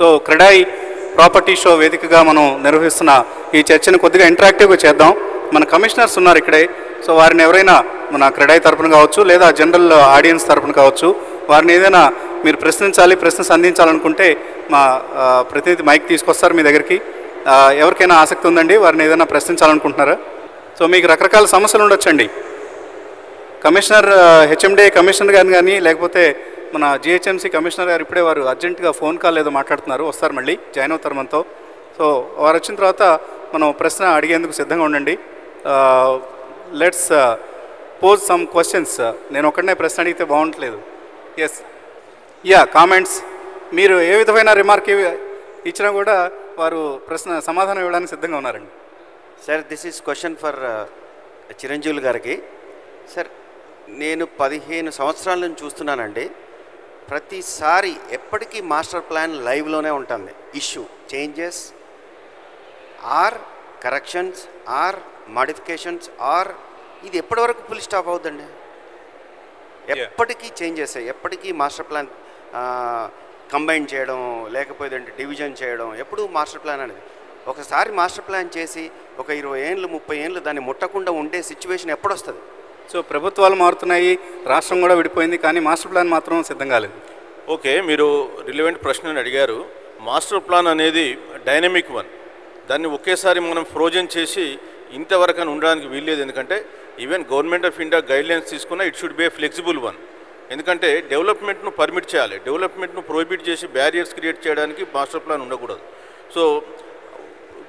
So CREDAI property show వేదికగా మనం నిర్వహిస్తున్న ఈ చర్చను కొద్దిగా ఇంటరాక్టివ్గా చేద్దాం. మన కమిషనర్స్ ఉన్నారు ఇక్కడే. సో వారిని ఎవరైనా మన క్రెడాయి తరపున కావచ్చు లేదా జనరల్ ఆడియన్స్ తరపున కావచ్చు వారిని ఏదైనా మీరు ప్రశ్నించాలి ప్రశ్న సంధించాలనుకుంటే మా ప్రతినిధి మైక్ తీసుకొస్తారు మీ దగ్గరికి. ఎవరికైనా ఆసక్తి ఉందండి వారిని ఏదైనా ప్రశ్నించాలనుకుంటున్నారా? సో మీకు రకరకాల సమస్యలు ఉండొచ్చండి. కమిషనర్ హెచ్ఎండే కమిషనర్ గారిని కానీ లేకపోతే మన జిహెచ్ఎంసీ కమిషనర్ గారు ఇప్పుడే వారు అర్జెంటుగా ఫోన్ కాల్ ఏదో మాట్లాడుతున్నారు. వస్తారు మళ్ళీ. జాయిన్ అవుతారు మనతో. సో వారు వచ్చిన తర్వాత మనం ప్రశ్న అడిగేందుకు సిద్ధంగా ఉండండి. లెట్స్ పోజ్ సమ్ క్వశ్చన్స్ నేను ఒక్కడనే ప్రశ్న అడిగితే బాగుంటలేదు. ఎస్ యా కామెంట్స్ మీరు ఏ విధమైన రిమార్క్ ఇచ్చినా కూడా వారు ప్రశ్న సమాధానం ఇవ్వడానికి సిద్ధంగా ఉన్నారండి. Sir this is question for Chiranjeevulu గారికి. సార్ నేను పదిహేను సంవత్సరాల నుంచి చూస్తున్నానండి. ప్రతిసారి ఎప్పటికీ మాస్టర్ ప్లాన్ లైవ్లోనే ఉంటుంది. Issue changes or corrections or modifications or ఇది ఎప్పటి వరకు ఫుల్ స్టాప్ అవుతుందండి ఎప్పటికీ చేంజెస్ ఎప్పటికీ మాస్టర్ ప్లాన్ కంబైన్ చేయడం లేకపోతే డివిజన్ చేయడం ఎప్పుడు మాస్టర్ ప్లాన్ అనేది. ఒకసారి మాస్టర్ ప్లాన్ చేసి ఒక ఇరవై ఏళ్ళు ముప్పై ఏళ్ళు దాన్ని ముట్టకుండా ఉండే సిచ్యువేషన్ ఎప్పుడు వస్తుంది సో ప్రభుత్వాలు మారుతున్నాయి రాష్ట్రం కూడా విడిపోయింది కానీ మాస్టర్ ప్లాన్ మాత్రం సిద్ధం కాలేదు. ఓకే మీరు రిలవెంట్ ప్రశ్నని అడిగారు. మాస్టర్ ప్లాన్ అనేది డైనమిక్ వన్. దాన్ని ఒకేసారి మనం ఫ్రోజన్ చేసి ఇంతవరకు అని ఉండడానికి వీల్లేదు. ఎందుకంటే even government of India guidelines తీసుకున్న it should be a flexible one. ఎందుకంటే డెవలప్మెంట్ను పర్మిట్ చేయాలి. డెవలప్మెంట్ను ప్రోహిబిట్ చేసి బ్యారియర్స్ క్రియేట్ చేయడానికి మాస్టర్ ప్లాన్ ఉండకూడదు. సో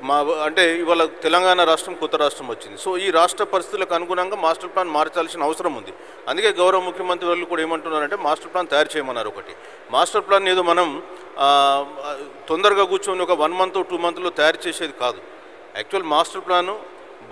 మా అంటే ఇవాళ తెలంగాణ రాష్ట్రం కొత్త రాష్ట్రం వచ్చింది. సో ఈ రాష్ట్ర పరిస్థితులకు అనుగుణంగా మాస్టర్ ప్లాన్ మార్చాల్సిన అవసరం ఉంది. అందుకే గౌరవ ముఖ్యమంత్రి వాళ్ళు కూడా ఏమంటున్నారంటే మాస్టర్ ప్లాన్ తయారు చేయమన్నారు ఒకటి. మాస్టర్ ప్లాన్ ఏదో మనం తొందరగా కూర్చొని ఒక వన్ మంత్ టూ మంత్లో తయారు చేసేది కాదు. యాక్చువల్ మాస్టర్ ప్లాను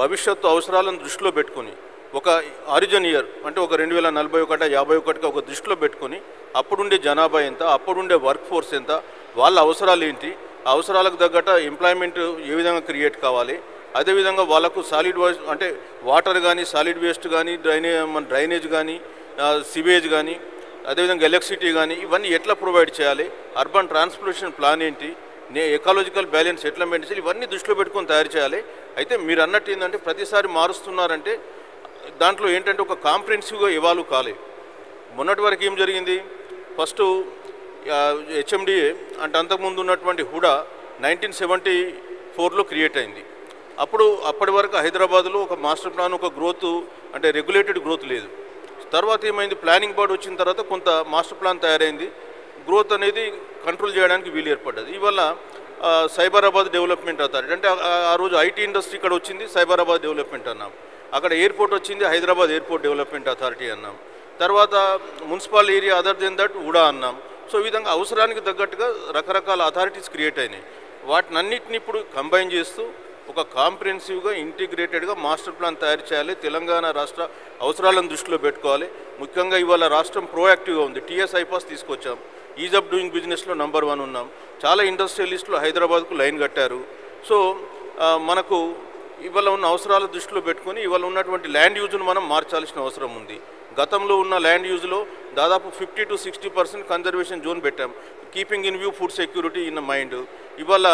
భవిష్యత్తు అవసరాలను దృష్టిలో పెట్టుకొని ఒక ఆరిజన్ ఇయర్ అంటే ఒక రెండు వేల నలభై ఒకటి యాభై ఒకటికి ఒక దృష్టిలో పెట్టుకొని అప్పుడుండే జనాభా ఎంత అప్పుడుండే వర్క్ ఫోర్స్ ఎంత వాళ్ళ అవసరాలు ఏంటి అవసరాలకు తగ్గట్టు ఎంప్లాయ్మెంట్ ఏ విధంగా క్రియేట్ కావాలి? అదేవిధంగా వాళ్ళకు సాలిడ్ వేస్ట్ అంటే వాటర్ కానీ సాలిడ్ వేస్ట్ కానీ డ్రైనే మన డ్రైనేజ్ కానీ సివేజ్ కానీ అదేవిధంగా ఎలక్ట్రిసిటీ కానీ ఇవన్నీ ఎట్లా ప్రొవైడ్ చేయాలి? అర్బన్ ట్రాన్స్పోర్టేషన్ ప్లాన్ ఏంటి? నే ఎకాలజికల్ బ్యాలెన్స్ ఎట్లా మెయింటైన్ చేయాలి? ఇవన్నీ దృష్టిలో పెట్టుకొని తయారు చేయాలి. అయితే మీరు అన్నట్టు ఏంటంటే ప్రతిసారి మారుస్తున్నారంటే దాంట్లో ఏంటంటే ఒక కాంప్రిహెన్సివ్గా ఇవాల్వ్ కాలేదు మొన్నటి వరకు ఏం జరిగింది? ఫస్ట్ హెచ్ఎండిఏ అంటే అంతకుముందు ఉన్నటువంటి హుడా నైన్టీన్ సెవెంటీ ఫోర్లో క్రియేట్ అయింది. అప్పుడు అప్పటి వరకు హైదరాబాద్లో ఒక మాస్టర్ ప్లాన్ ఒక గ్రోత్ అంటే రెగ్యులేటెడ్ గ్రోత్ లేదు. తర్వాత ఏమైంది? ప్లానింగ్ బోర్డు వచ్చిన తర్వాత కొంత మాస్టర్ ప్లాన్ తయారైంది. గ్రోత్ అనేది కంట్రోల్ చేయడానికి వీలు ఏర్పడ్డది. ఇవల్ల సైబరాబాద్ డెవలప్మెంట్ అథారిటీ అంటే ఆ- ఆ రోజు ఐటీ ఇండస్ట్రీ ఇక్కడ వచ్చింది సైబరాబాద్ డెవలప్మెంట్ అన్నాం. అక్కడ ఎయిర్పోర్ట్ వచ్చింది హైదరాబాద్ ఎయిర్పోర్ట్ డెవలప్మెంట్ అథారిటీ అన్నాం. తర్వాత municipal area other than that UDA అన్నాం. సో ఈ విధంగా అవసరానికి తగ్గట్టుగా రకరకాల అథారిటీస్ క్రియేట్ అయినాయి. వాటినన్నిటిని ఇప్పుడు కంబైన్ చేస్తూ ఒక కాంప్రిహెన్సివ్గా ఇంటిగ్రేటెడ్గా మాస్టర్ ప్లాన్ తయారు చేయాలి. తెలంగాణ రాష్ట్ర అవసరాలను దృష్టిలో పెట్టుకోవాలి. ముఖ్యంగా ఇవాళ రాష్ట్రం ప్రోయాక్టివ్గా ఉంది. టీఎస్ ఐపాస్ తీసుకొచ్చాం. ఈజ్ ఆఫ్ డూయింగ్ బిజినెస్లో నంబర్ వన్ ఉన్నాం. చాలా ఇండస్ట్రియలిస్టులు హైదరాబాద్కు లైన్ కట్టారు. సో మనకు ఇవాళ ఉన్న అవసరాల దృష్టిలో పెట్టుకొని ఇవాళ ఉన్నటువంటి ల్యాండ్ యూజ్ను మనం మార్చాల్సిన అవసరం ఉంది. గతంలో ఉన్న ల్యాండ్ యూజ్లో దాదాపు fifty to sixty percent conservation zone పెట్టాం. Keeping in view food security in mind. ఇవాళ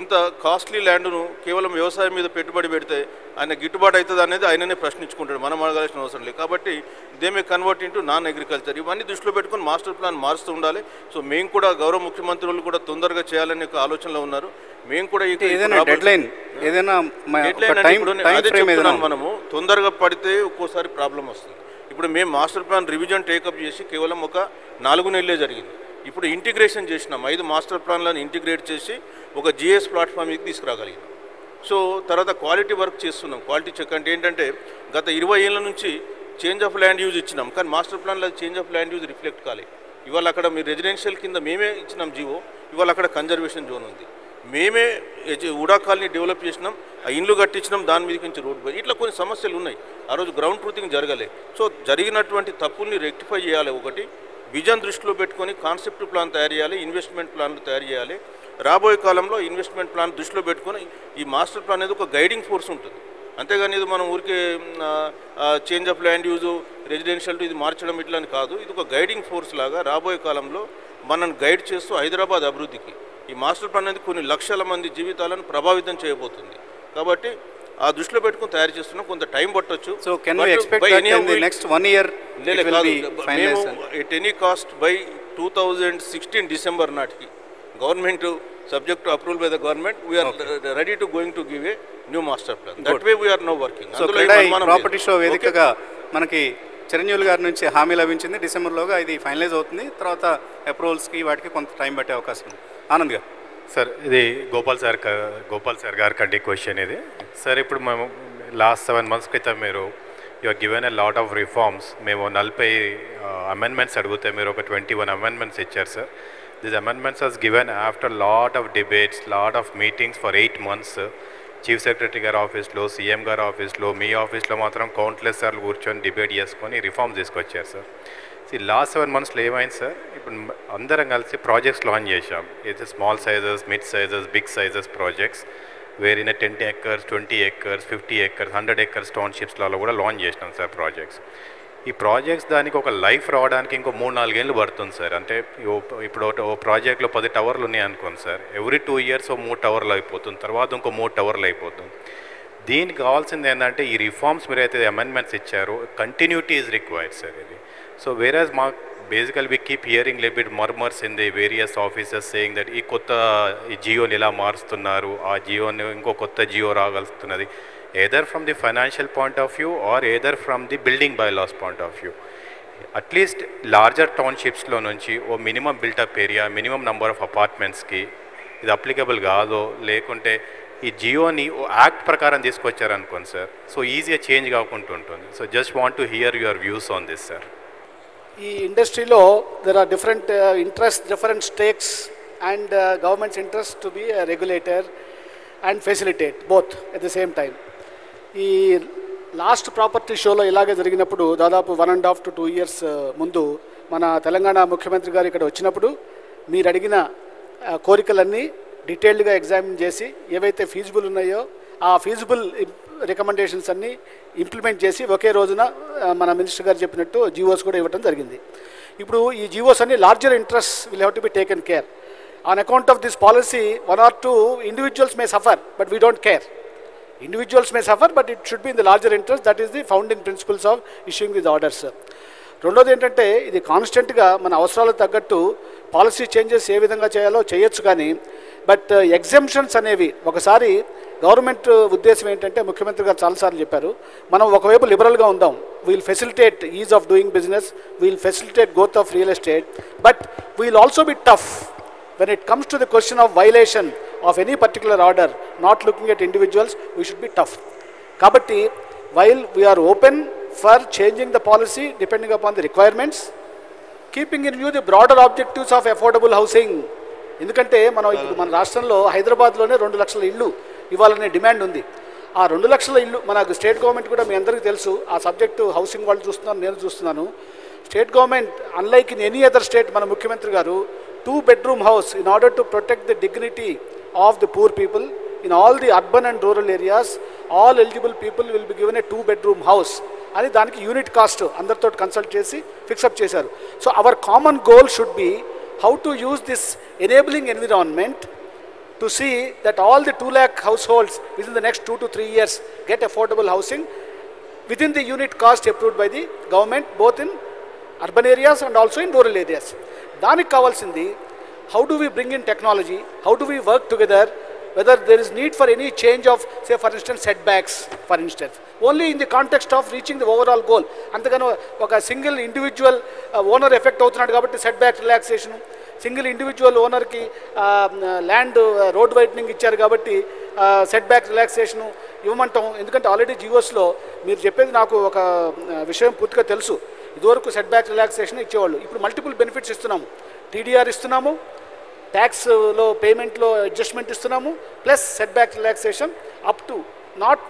ఇంత కాస్ట్లీ ల్యాండ్ను కేవలం వ్యవసాయం మీద పెట్టుబడి పెడితే ఆయన గిట్టుబాటు అవుతుంది అనేది ఆయననే ప్రశ్నించుకుంటాడు. మనం అడగాల్సిన అవసరం లేదు. కాబట్టి they may convert into non agriculture ఇవన్నీ దృష్టిలో పెట్టుకొని మాస్టర్ ప్లాన్ మారుస్తూ ఉండాలి. సో మేము కూడా గౌరవ ముఖ్యమంత్రి వాళ్ళు కూడా తొందరగా చేయాలనే ఒక ఆలోచనలో ఉన్నారు. మేము కూడా ఏదైనా మనము. తొందరగా పడితే ఒక్కోసారి ప్రాబ్లం వస్తుంది. ఇప్పుడు మేము మాస్టర్ ప్లాన్ రివిజన్ టేకప్ చేసి కేవలం ఒక నాలుగు నెలలే జరిగింది. ఇప్పుడు ఇంటిగ్రేషన్ చేసినాం. ఐదు మాస్టర్ ప్లాన్లను ఇంటిగ్రేట్ చేసి ఒక జిఎస్ ప్లాట్ఫామ్కి తీసుకురాగలిగినాం. సో తర్వాత క్వాలిటీ వర్క్ చేస్తున్నాం. క్వాలిటీ చెక్ అంటే ఏంటంటే గత ఇరవై ఏళ్ళ నుంచి చేంజ్ ఆఫ్ ల్యాండ్ యూజ్ ఇచ్చినాం. కానీ మాస్టర్ ప్లాన్లో change of land use reflect కాలేదు ఇవాళ అక్కడ మీ రెసిడెన్షియల్ కింద మేమే ఇచ్చినాం జీవో. ఇవాళ అక్కడ కన్జర్వేషన్ జోన్ ఉంది. మేమే ఎజ- ఉడా కాలనీ డెవలప్ చేసినాం ఆ ఇండ్లు కట్టించినాం దాని మీద నుంచి రోడ్డు పోయి ఇట్లా కొన్ని సమస్యలు ఉన్నాయి. ఆ రోజు గ్రౌండ్ ట్రూతింగ్ జరగలే. సో జరిగినటువంటి తప్పుల్ని రెక్టిఫై చేయాలి ఒకటి. విజన్ దృష్టిలో పెట్టుకొని కాన్సెప్ట్ ప్లాన్ తయారు చేయాలి ఇన్వెస్ట్మెంట్ ప్లాన్లు తయారు చేయాలి. రాబోయే కాలంలో ఇన్వెస్ట్మెంట్ ప్లాన్ దృష్టిలో పెట్టుకొని ఈ మాస్టర్ ప్లాన్ అనేది ఒక గైడింగ్ ఫోర్స్ ఉంటుంది. అంతేగాని ఇది మనం ఊరికే change of land use residential ఇది మార్చడం ఇట్లా అని కాదు. ఇది ఒక గైడింగ్ ఫోర్స్ లాగా రాబోయే కాలంలో మనల్ని గైడ్ చేస్తూ హైదరాబాద్ అభివృద్ధికి ఈ మాస్టర్ ప్లాన్ అనేది కొన్ని లక్షల మంది జీవితాలను ప్రభావితం చేయబోతుంది. కాబట్టి ఆ దృష్టిలో పెట్టుకుని తయారు చేస్తున్నాం. కొంత టైం పట్టొచ్చు. So can But we expect by that any in the way- next one year will. Be finalize at any cost by two thousand sixteen December నాటికి government subject approval by the government we're ready to going to give a new master plan that way we're no working so property show వేదికగా మనకి చిరంజీవులు గారి నుంచి హామీ లభించింది. డిసెంబర్లోగా ఇది finalise అవుతుంది. తర్వాత అప్రూవల్స్కి వాటికి కొంత టైం పట్టే అవకాశం ఉంది. ఆనంద్ గారు. సార్ ఇది గోపాల్ సార్ క- గోపాల్ సార్ గారి కంటే క్వశ్చన్ ఇది. సార్ ఇప్పుడు మేము లాస్ట్ సెవెన్ మంత్స్ క్రితం మీరు you given a lot of reforms మేము నలభై అమెండ్మెంట్స్ అడిగితే మీరు ఒక ట్వంటీ వన్ అమెండ్మెంట్స్ ఇచ్చారు sir this amendments was given after lot of debates lot of meetings for eight months chief secretary గారి ఆఫీస్లో సీఎం గారి ఆఫీస్లో మీ ఆఫీస్లో మాత్రం కౌంట్లెస్ సార్లు కూర్చొని డిబేట్ చేసుకొని రిఫార్మ్స్ తీసుకొచ్చారు సార్ లాస్ట్ సెవెన్ మంత్స్లో ఏమైంది సార్? ఇప్పుడు అందరం కలిసి ప్రాజెక్ట్స్ లాంచ్ చేశాం. ఇది small sizes mid sizes big sizes projects. వేరిన ten acres twenty acres fifty acres hundred acres టౌన్షిప్స్లలో కూడా లాంచ్ చేసినాం సార్ ప్రాజెక్ట్స్. ఈ ప్రాజెక్ట్స్ దానికి ఒక లైఫ్ రావడానికి ఇంకో మూడు నాలుగేళ్ళు పడుతుంది సార్. అంటే ఓ- ఇప్పుడు ఓ ప్రాజెక్ట్లో పది టవర్లు ఉన్నాయి అనుకోండి సార్. ఎవ్రీ టూ ఇయర్స్ ఓ మూడు టవర్లు అయిపోతుంది. తర్వాత ఇంకో మూడు టవర్లు అయిపోతుంది. దీనికి కావాల్సింది ఏంటంటే ఈ రిఫార్మ్స్ మీరు అయితే అమెండ్మెంట్స్ ఇచ్చారో కంటిన్యూటీ ఈజ్ రిక్వైర్డ్ సార్ ఇది. సో వేరేస్ మా basically we keep hearing livid murmurs in the various officers saying that ఈ కొత్త ఈ జియోని ఇలా మారుస్తున్నారు? ఆ జియోని ఇంకో కొత్త GO రాగలుస్తున్నది either from the financial point of view or either from the building bylaws point of view at least larger టౌన్షిప్స్లో నుంచి ఓ minimum built up area minimum number of అపార్ట్మెంట్స్కి ఇది అప్లికబుల్ కాదో లేకుంటే ఈ జియోని ఓ యాక్ట్ ప్రకారం తీసుకొచ్చారనుకోండి సార్. సో ఈజీగా చేంజ్ కాకుండా ఉంటుంది. So just want to hear your views on this sir ఈ ఇండస్ట్రీలో there are different interest different stakes and governments interest to be regulator and facilitate both at the same time ఈ last property షోలో ఇలాగే జరిగినప్పుడు దాదాపు one and half to two years ముందు మన తెలంగాణ ముఖ్యమంత్రి గారు ఇక్కడ వచ్చినప్పుడు మీరు అడిగిన uh, కోరికలన్నీ డీటెయిల్డ్గా ఎగ్జామిన్ చేసి ఏవైతే ఫీజిబుల్ ఉన్నాయో ఆ ఫీజిబుల్ రికమెండేషన్స్ అన్నీ ఇంప్లిమెంట్ చేసి ఒకే రోజున మన మినిస్టర్ గారు చెప్పినట్టు జీవోస్ కూడా ఇవ్వడం జరిగింది. ఇప్పుడు ఈ జీవోస్ అన్ని larger interest will have to be taken care on account of this policy one or two individuals may suffer but we don't care individuals may suffer but it should be in the larger interest that is the founding principles of issuing this orders రెండోది ఏంటంటే ఇది కాన్స్టెంట్గా మన అవసరాలకు తగ్గట్టు policy changes ఏ విధంగా చేయాలో చేయొచ్చు కానీ బట్ ఎగ్జెంప్షన్స్ అనేవి ఒకసారి గవర్నమెంట్ ఉద్దేశం ఏంటంటే ముఖ్యమంత్రి గారు చాలాసార్లు చెప్పారు మనం ఒకవైపు లిబరల్గా ఉందాం we'll facilitate ease of doing business we'll facilitate growth of real estate but we'll also be tough when it comes to the question of violation of any particular order not looking at individuals we should be tough కాబట్టి while we're open for changing the policy depending upon the requirements keeping in view the broader objectives of affordable housing ఎందుకంటే మనం ఇప్పుడు మన రాష్ట్రంలో హైదరాబాద్లోనే రెండు లక్షల ఇళ్ళు ఇవ్వాలనే డిమాండ్ ఉంది. ఆ రెండు లక్షల ఇల్లు మనకు స్టేట్ గవర్నమెంట్ కూడా మీ అందరికీ తెలుసు. ఆ సబ్జెక్టు హౌసింగ్ వాళ్ళు చూస్తున్నారు నేను చూస్తున్నాను. State government unlike in any other state మన ముఖ్యమంత్రి గారు two bedroom house in order to protect the dignity of the poor people in all the urban and rural areas all eligible people will be given a two bedroom house అని దానికి unit cost అందరితో consult చేసి fix up చేశారు. So our common goal should be how to use this enabling environment to see that all the 2 lakh households within the next 2 to 3 years get affordable housing within the unit cost approved by the government both in urban areas and also in rural areas దానికి కావాల్సింది how do we bring in technology how do we work together whether there is need for any change of say for instance setbacks for instance only in the context of reaching the overall goal అంతగానో ఒక single individual owner effect అవుతున్నాడు కాబట్టి set back relaxation single individual ఓనర్కి land road widening ఇచ్చారు కాబట్టి set back relaxation ఇవ్వమంటాం. ఎందుకంటే already జియోస్లో మీరు చెప్పేది నాకు ఒక విషయం పూర్తిగా తెలుసు. ఇదివరకు సెట్ బ్యాక్ రిలాక్సేషన్ ఇచ్చేవాళ్ళు. ఇప్పుడు మల్టిపుల్ బెనిఫిట్స్ ఇస్తున్నాము. టీడీఆర్ ఇస్తున్నాము ట్యాక్స్లో పేమెంట్లో అడ్జస్ట్మెంట్ ఇస్తున్నాము plus setback relaxation up to not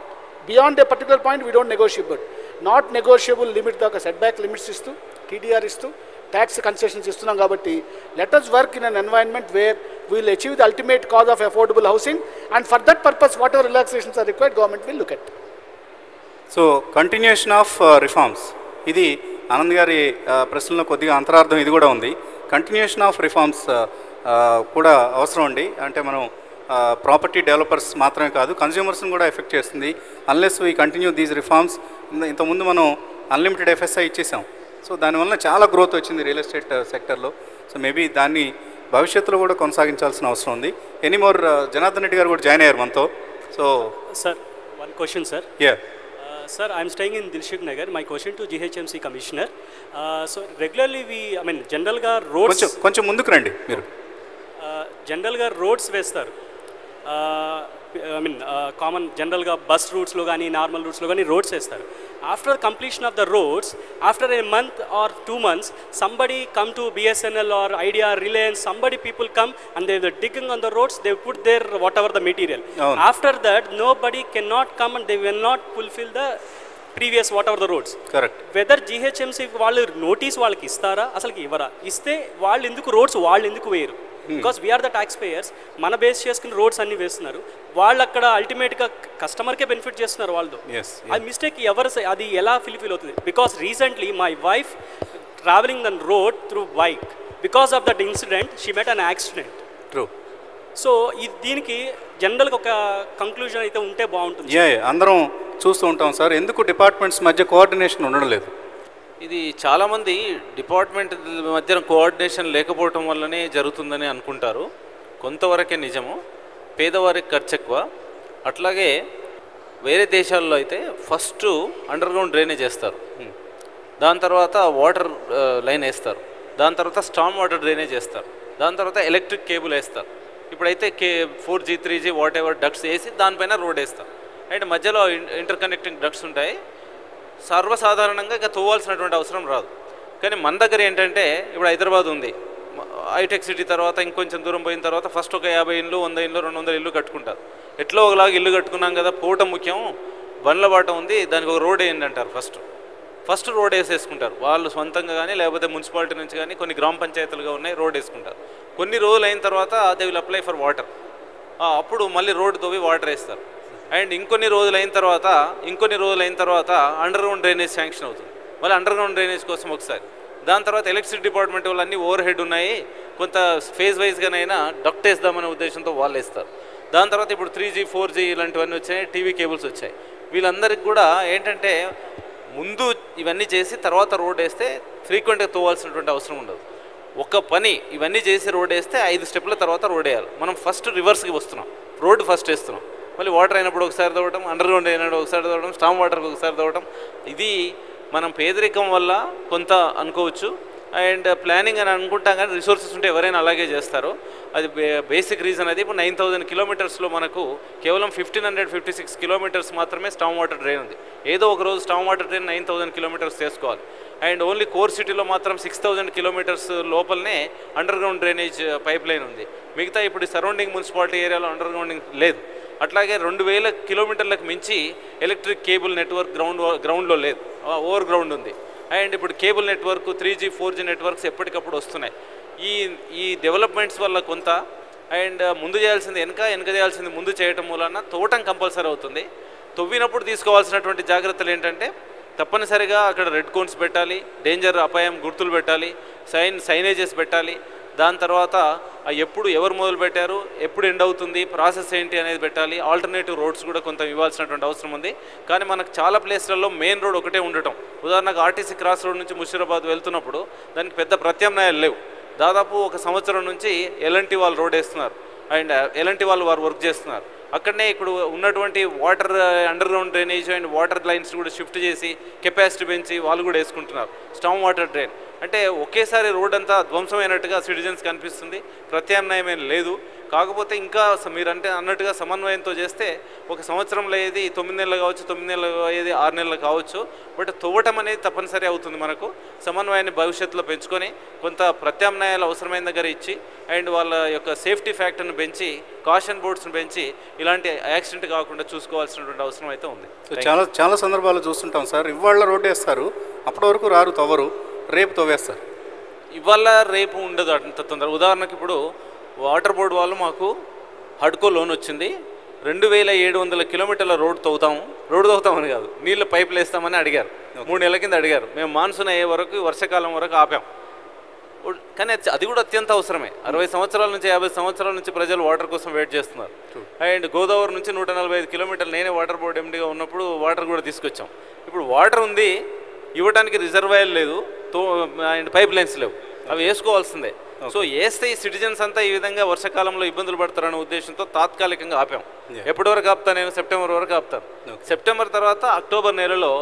beyond a particular point we don't negotiable not negotiable limit దాకా సెట్ బ్యాక్ లిమిట్స్ ఇస్తూ టీడీఆర్ ఇస్తూ ట్యాక్స్ కన్సెషన్స్ ఇస్తున్నాం కాబట్టి let us work in an environment where will achieve the ultimate cause of affordable housing and for that purpose whatever relaxations are required government will look at so continuation of reforms ఇది ఆనంద్ గారి ప్రశ్నలో కొద్దిగా అంతరార్థం ఇది కూడా ఉంది. Continuation of reforms కూడా అవసరం అండి. అంటే మనం ప్రాపర్టీ డెవలపర్స్ మాత్రమే కాదు కన్జ్యూమర్స్ని కూడా ఎఫెక్ట్ చేస్తుంది. Unless we continue these reforms ఇంతకుముందు మనం అన్లిమిటెడ్ ఎఫ్ఎస్ఐ ఇచ్చేసాం. సో దానివల్ల చాలా గ్రోత్ వచ్చింది రియల్ ఎస్టేట్ సెక్టర్లో సో మేబీ దాన్ని భవిష్యత్తులో కూడా కొనసాగించాల్సిన అవసరం ఉంది ఎనీమోర్ జనార్దన్ రెడ్డి గారు కూడా జాయిన్ అయ్యారు మనతో so Sir, one question, sir. Yeah I'm staying in Dilshuk Nagar. My question to GHMC Commissioner. Uh, so regularly we, I mean, జనరల్గా రోడ్స్ కొంచెం కొంచెం ముందుకు రండి మీరు జనరల్గా రోడ్స్ వేస్తారు ఐ మీన్ కామన్ జనరల్గా బస్ రూట్స్లో కానీ నార్మల్ రూట్స్లో కానీ రోడ్స్ వేస్తారు. After completion of the roads after a month or two months somebody come to BSNL or Idea Reliance somebody people come and they digging on the roads they put there whatever the material. After that nobody can not come and they will not fulfil the previous whatever the roads correct whether GHMC వాళ్ళు notice వాళ్ళకి ఇస్తారా? అసలుకి ఇవ్వరా? ఇస్తే వాళ్ళు ఎందుకు roads వాళ్ళు ఎందుకు వేయరు? Because we are the taxpayers మన బేస్ చేసుకుని రోడ్స్ అన్ని వేస్తున్నారు. వాళ్ళు అక్కడ అల్టిమేట్గా కస్టమర్కే బెనిఫిట్ చేస్తున్నారు వాళ్ళు. అది మిస్టేక్ ఎవరు అది ఎలా ఫిల్ఫిల్ అవుతుంది? Because recently my wife travelling then road through bike because of that incident she met an accident true so ఇది దీనికి జనరల్గా ఒక కంక్లూజన్ అయితే ఉంటే బాగుంటుంది. అందరం చూస్తూ ఉంటాం సార్. ఎందుకు డిపార్ట్మెంట్స్ మధ్య కోఆర్డినేషన్ ఉండడం లేదు? ఇది చాలామంది డిపార్ట్మెంట్ మధ్యన కోఆర్డినేషన్ లేకపోవటం వల్లనే జరుగుతుందని అనుకుంటారు. కొంతవరకే నిజము పేదవారికి ఖర్చు ఎక్కువ. అట్లాగే వేరే దేశాల్లో అయితే ఫస్ట్ అండర్ గ్రౌండ్ డ్రైనేజ్ వేస్తారు. దాని తర్వాత వాటర్ లైన్ వేస్తారు. దాని తర్వాత స్టామ్ వాటర్ డ్రైనేజ్ వేస్తారు. దాని తర్వాత ఎలక్ట్రిక్ కేబుల్ వేస్తారు. ఇప్పుడైతే కే four G three G whatever ducts వేసి దానిపైన రోడ్ వేస్తారు. అండ్ మధ్యలో ఇంటర్ కనెక్టింగ్ డక్ట్స్ ఉంటాయి. సర్వసాధారణంగా ఇక తోవాల్సినటువంటి అవసరం రాదు. కానీ మన దగ్గర ఏంటంటే ఇప్పుడు హైదరాబాద్ ఉంది. హైటెక్ సిటీ తర్వాత ఇంకొంచెం దూరం పోయిన తర్వాత ఫస్ట్ ఒక యాభై ఇల్లు వంద ఇల్లు రెండు వందల ఇల్లు కట్టుకుంటారు. ఎట్లో ఒకలాగా ఇల్లు కట్టుకున్నాం కదా పోవటం ముఖ్యం. బండ్ల బాట ఉంది దానికి ఒక రోడ్ వేయండి అంటారు ఫస్ట్. ఫస్ట్ రోడ్ వేసేసుకుంటారు. వాళ్ళు సొంతంగా కానీ లేకపోతే మున్సిపాలిటీ నుంచి కానీ కొన్ని గ్రామ పంచాయతీలుగా ఉన్నాయి రోడ్ వేసుకుంటారు. కొన్ని రోజులు అయిన తర్వాత they will apply for water అప్పుడు మళ్ళీ రోడ్డు తవ్వి వాటర్ వేస్తారు. అండ్ ఇంకొన్ని రోజులు అయిన తర్వాత ఇంకొన్ని రోజులు అయిన తర్వాత అండర్ గ్రౌండ్ డ్రైనేజ్ శాంక్షన్ అవుతుంది. మళ్ళీ అండర్ గ్రౌండ్ డ్రైనేజ్ కోసం ఒకసారి. దాని తర్వాత ఎలక్ట్రిసిటీ డిపార్ట్మెంట్ వాళ్ళు అన్నీ ఓవర్ హెడ్ ఉన్నాయి. కొంత ఫేజ్ వైజ్గానైనా డక్ట్ వేద్దామనే ఉద్దేశంతో వాళ్ళు వేస్తారు. దాని తర్వాత ఇప్పుడు త్రీ జీ ఫోర్ జీ ఇలాంటివన్నీ వచ్చాయి టీవీ కేబుల్స్ వచ్చాయి. వీళ్ళందరికీ కూడా ఏంటంటే ముందు ఇవన్నీ చేసి తర్వాత రోడ్ వేస్తే ఫ్రీక్వెంట్గా తోవాల్సినటువంటి అవసరం ఉండదు. ఒక పని ఇవన్నీ చేసి రోడ్ వేస్తే ఐదు స్టెప్ల తర్వాత రోడ్ వేయాలి. మనం ఫస్ట్ రివర్స్కి వస్తున్నాం. రోడ్డు ఫస్ట్ వేస్తున్నాం. మళ్ళీ వాటర్ అయినప్పుడు ఒకసారి తవ్వడం అండర్ గ్రౌండ్ అయినప్పుడు ఒకసారి తవ్వడం స్టామ్ వాటర్కి ఒకసారి తవ్వడం ఇది మనం పేదరికం వల్ల కొంత అనుకోవచ్చు. అండ్ ప్లానింగ్ అని అనుకుంటాం కానీ రిసోర్సెస్ ఉంటే ఎవరైనా అలాగే చేస్తారు. అది బేసిక్ రీజన్ అది. ఇప్పుడు నైన్ థౌజండ్ కిలోమీటర్స్లో మనకు కేవలం fifteen hundred fifty six kilometres మాత్రమే స్టామ్ వాటర్ డ్రైన్ ఉంది. ఏదో ఒక రోజు storm water drain nine thousand kilometres చేసుకోవాలి. అండ్ ఓన్లీ కోర్ సిటీలో మాత్రం సిక్స్ థౌజండ్ కిలోమీటర్స్ లోపలనే under ground drainage pipeline ఉంది. మిగతా ఇప్పుడు సరౌండింగ్ మున్సిపాలిటీ ఏరియాలో అండర్ గ్రౌండింగ్ లేదు. అట్లాగే రెండు వేల కిలోమీటర్లకు మించి ఎలక్ట్రిక్ కేబుల్ నెట్వర్క్ గ్రౌండ్ గ్రౌండ్లో లేదు. ఓవర్ గ్రౌండ్ ఉంది. అండ్ ఇప్పుడు cable network three G four G networks ఎప్పటికప్పుడు వస్తున్నాయి. ఈ ఈ డెవలప్మెంట్స్ వల్ల కొంత అండ్ ముందు చేయాల్సింది వెనక వెనక చేయాల్సింది ముందు చేయటం మూలన తోటం కంపల్సరీ అవుతుంది. తొవ్వినప్పుడు తీసుకోవాల్సినటువంటి జాగ్రత్తలు ఏంటంటే తప్పనిసరిగా అక్కడ రెడ్ కోన్స్ పెట్టాలి డేంజర్ అపాయం గుర్తులు పెట్టాలి సైన్ సైనేజెస్ పెట్టాలి. దాని తర్వాత ఎప్పుడు ఎవరు మొదలు పెట్టారు ఎప్పుడు ఎండ్ అవుతుంది ప్రాసెస్ ఏంటి అనేది పెట్టాలి. ఆల్టర్నేటివ్ రోడ్స్ కూడా కొంత ఇవ్వాల్సినటువంటి అవసరం ఉంది. కానీ మనకు చాలా ప్లేస్లలో మెయిన్ రోడ్ ఒకటే ఉండటం. ఉదాహరణకు ఆర్టీసీ క్రాస్ రోడ్ నుంచి ముషీరాబాద్ వెళ్తున్నప్పుడు దానికి పెద్ద ప్రత్యామ్నాయాలు లేవు. దాదాపు ఒక సంవత్సరం నుంచి ఎలాంటి వాళ్ళు రోడ్ వేస్తున్నారు. అండ్ ఎలాంటి వాళ్ళు వారు వర్క్ చేస్తున్నారు. అక్కడనే ఇప్పుడు ఉన్నటువంటి water underground drainage and water lines కూడా షిఫ్ట్ చేసి కెపాసిటీ పెంచి వాళ్ళు కూడా వేసుకుంటున్నారు. స్టామ్ వాటర్ డ్రైన్ అంటే ఒకేసారి రోడ్ అంతా ధ్వంసమైనట్టుగా సిటిజన్స్ కనిపిస్తుంది. ప్రత్యామ్నాయమైన లేదు. కాకపోతే ఇంకా స- అన్నట్టుగా సమన్వయంతో చేస్తే ఒక సంవత్సరంలో అయ్యేది తొమ్మిది నెలలు కావచ్చు తొమ్మిది నెలలు అయ్యేది ఆరు నెలలు కావచ్చు. బట్ తవ్వటం అనేది తప్పనిసరి అవుతుంది మనకు. సమన్వయాన్ని భవిష్యత్తులో పెంచుకొని కొంత ప్రత్యామ్నాయాలు అవసరమైన దగ్గర ఇచ్చి అండ్ వాళ్ళ యొక్క సేఫ్టీ ఫ్యాక్టర్ను పెంచి కాషన్ బోర్డ్స్ని పెంచి ఇలాంటి యాక్సిడెంట్ కాకుండా చూసుకోవాల్సినటువంటి అవసరం అయితే ఉంది. చాలా చాలా సందర్భాలు చూస్తుంటాం సార్. ఇవాళ రోడ్డు వేస్తారు. అప్పటి వరకు రారు తవ్వరు. రేపు తవ్వేస్తారు ఇవాళ రేపు ఉండదు అంత తొందర. ఉదాహరణకి ఇప్పుడు వాటర్ బోర్డు వాళ్ళు మాకు హడ్కో లోన్ వచ్చింది. రెండు వేల ఏడు వందల కిలోమీటర్ల రోడ్ తవ్వుతాము. రోడ్డు తవ్వుతామని కాదు. నీళ్ళ పైపులు వేస్తామని అడిగారు. మూడు నెలల కింద అడిగారు. మేము మాన్సూన్ అయ్యే వరకు వర్షాకాలం వరకు ఆపాం. కానీ అది- అది కూడా అత్యంత అవసరమే. అరవై సంవత్సరాల నుంచి యాభై సంవత్సరాల నుంచి ప్రజలు వాటర్ కోసం వెయిట్ చేస్తున్నారు. అండ్ గోదావరి నుంచి నూట నలభై ఐదు కిలోమీటర్లు నేనే వాటర్ బోర్డు ఎండిగా ఉన్నప్పుడు వాటర్ కూడా తీసుకొచ్చాం. ఇప్పుడు వాటర్ ఉంది ఇవ్వడానికి రిజర్వాయర్ లేదు తో అండ్ పైప్ లైన్స్ లేవు. అవి వేసుకోవాల్సిందే. సో వేస్తే ఈ సిటిజన్స్ అంతా ఈ విధంగా వర్షాకాలంలో ఇబ్బందులు పడతారనే ఉద్దేశంతో తాత్కాలికంగా ఆపాం. ఎప్పటి వరకు ఆపుతా నేను? సెప్టెంబర్ వరకు ఆపుతాను. సెప్టెంబర్ తర్వాత అక్టోబర్ నెలలో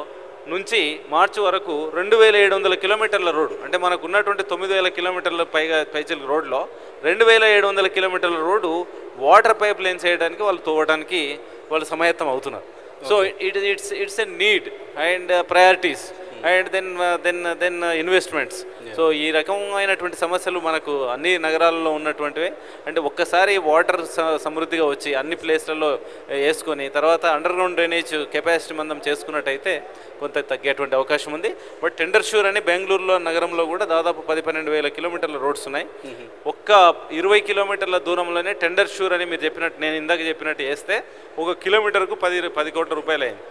నుంచి మార్చి వరకు రెండు వేల ఏడు వందల కిలోమీటర్ల రోడ్డు అంటే మనకు ఉన్నటువంటి తొమ్మిది వేల కిలోమీటర్ల పైగా పైచల రోడ్లో రెండు వేల ఏడు వందల కిలోమీటర్ల రోడ్డు వాటర్ పైప్ లైన్స్ వేయడానికి వాళ్ళు తోవడానికి వాళ్ళు సమాయత్తం అవుతున్నారు. So it it's it's a need and priorities. And then then then investments so ఈ రకమైనటువంటి సమస్యలు మనకు అన్ని నగరాల్లో ఉన్నటువంటివే. అంటే ఒక్కసారి వాటర్ సమృద్ధిగా వచ్చి అన్ని ప్లేస్లలో వేసుకొని తర్వాత అండర్ గ్రౌండ్ డ్రైనేజ్ కెపాసిటీ మందం చేసుకున్నట్టయితే కొంత తగ్గేటువంటి అవకాశం ఉంది. బట్ టెండర్ షూర్ అని బెంగళూరులో నగరంలో కూడా దాదాపు పది పన్నెండు వేల కిలోమీటర్ల రోడ్స్ ఉన్నాయి. ఒక్క ఇరవై కిలోమీటర్ల దూరంలోనే టెండర్ షూర్ అని మీరు చెప్పినట్టు నేను ఇందాక చెప్పినట్టు వేస్తే ఒక కిలోమీటర్కు పది పది కోట్ల రూపాయలు అయింది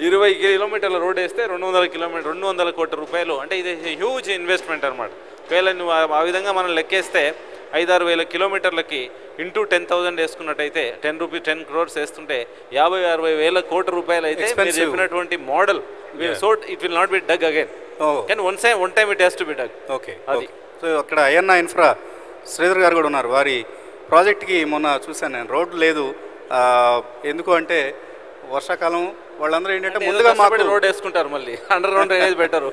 ఇరవై కిలోమీటర్ల రోడ్ వేస్తే రెండు వందల కిలోమీటర్ రెండు వందల కోట్ల రూపాయలు. అంటే ఇది హ్యూజ్ ఇన్వెస్ట్మెంట్ అనమాట ఒకవేళ నువ్వు ఆ- విధంగా మనం లెక్కేస్తే ఐదారు వేల కిలోమీటర్లకి ఇంటూ టెన్ థౌసండ్ వేసుకున్నట్టయితే టెన్ రూపీ టెన్ క్రోర్స్ వేస్తుంటే యాభై అరవై వేల కోట్ల రూపాయలు అయితే మీరు. చెప్పినటువంటి model so it will not be dug again. కానీ one same one time it has to be dug okay అది. సో అక్కడ అయ్యన్న ఇన్ఫ్రా శ్రీధర్ గారు కూడా ఉన్నారు. వారి ప్రాజెక్ట్కి మొన్న చూశాను నేను. రోడ్డు లేదు. ఎందుకు అంటే వర్షాకాలం వాళ్ళందరూ ఏంటంటే ముందుగా మాకు రోడ్ వేసుకుంటారు మళ్ళీ. అండర్ గ్రౌండ్ డ్రైనేజ్ పెట్టరు.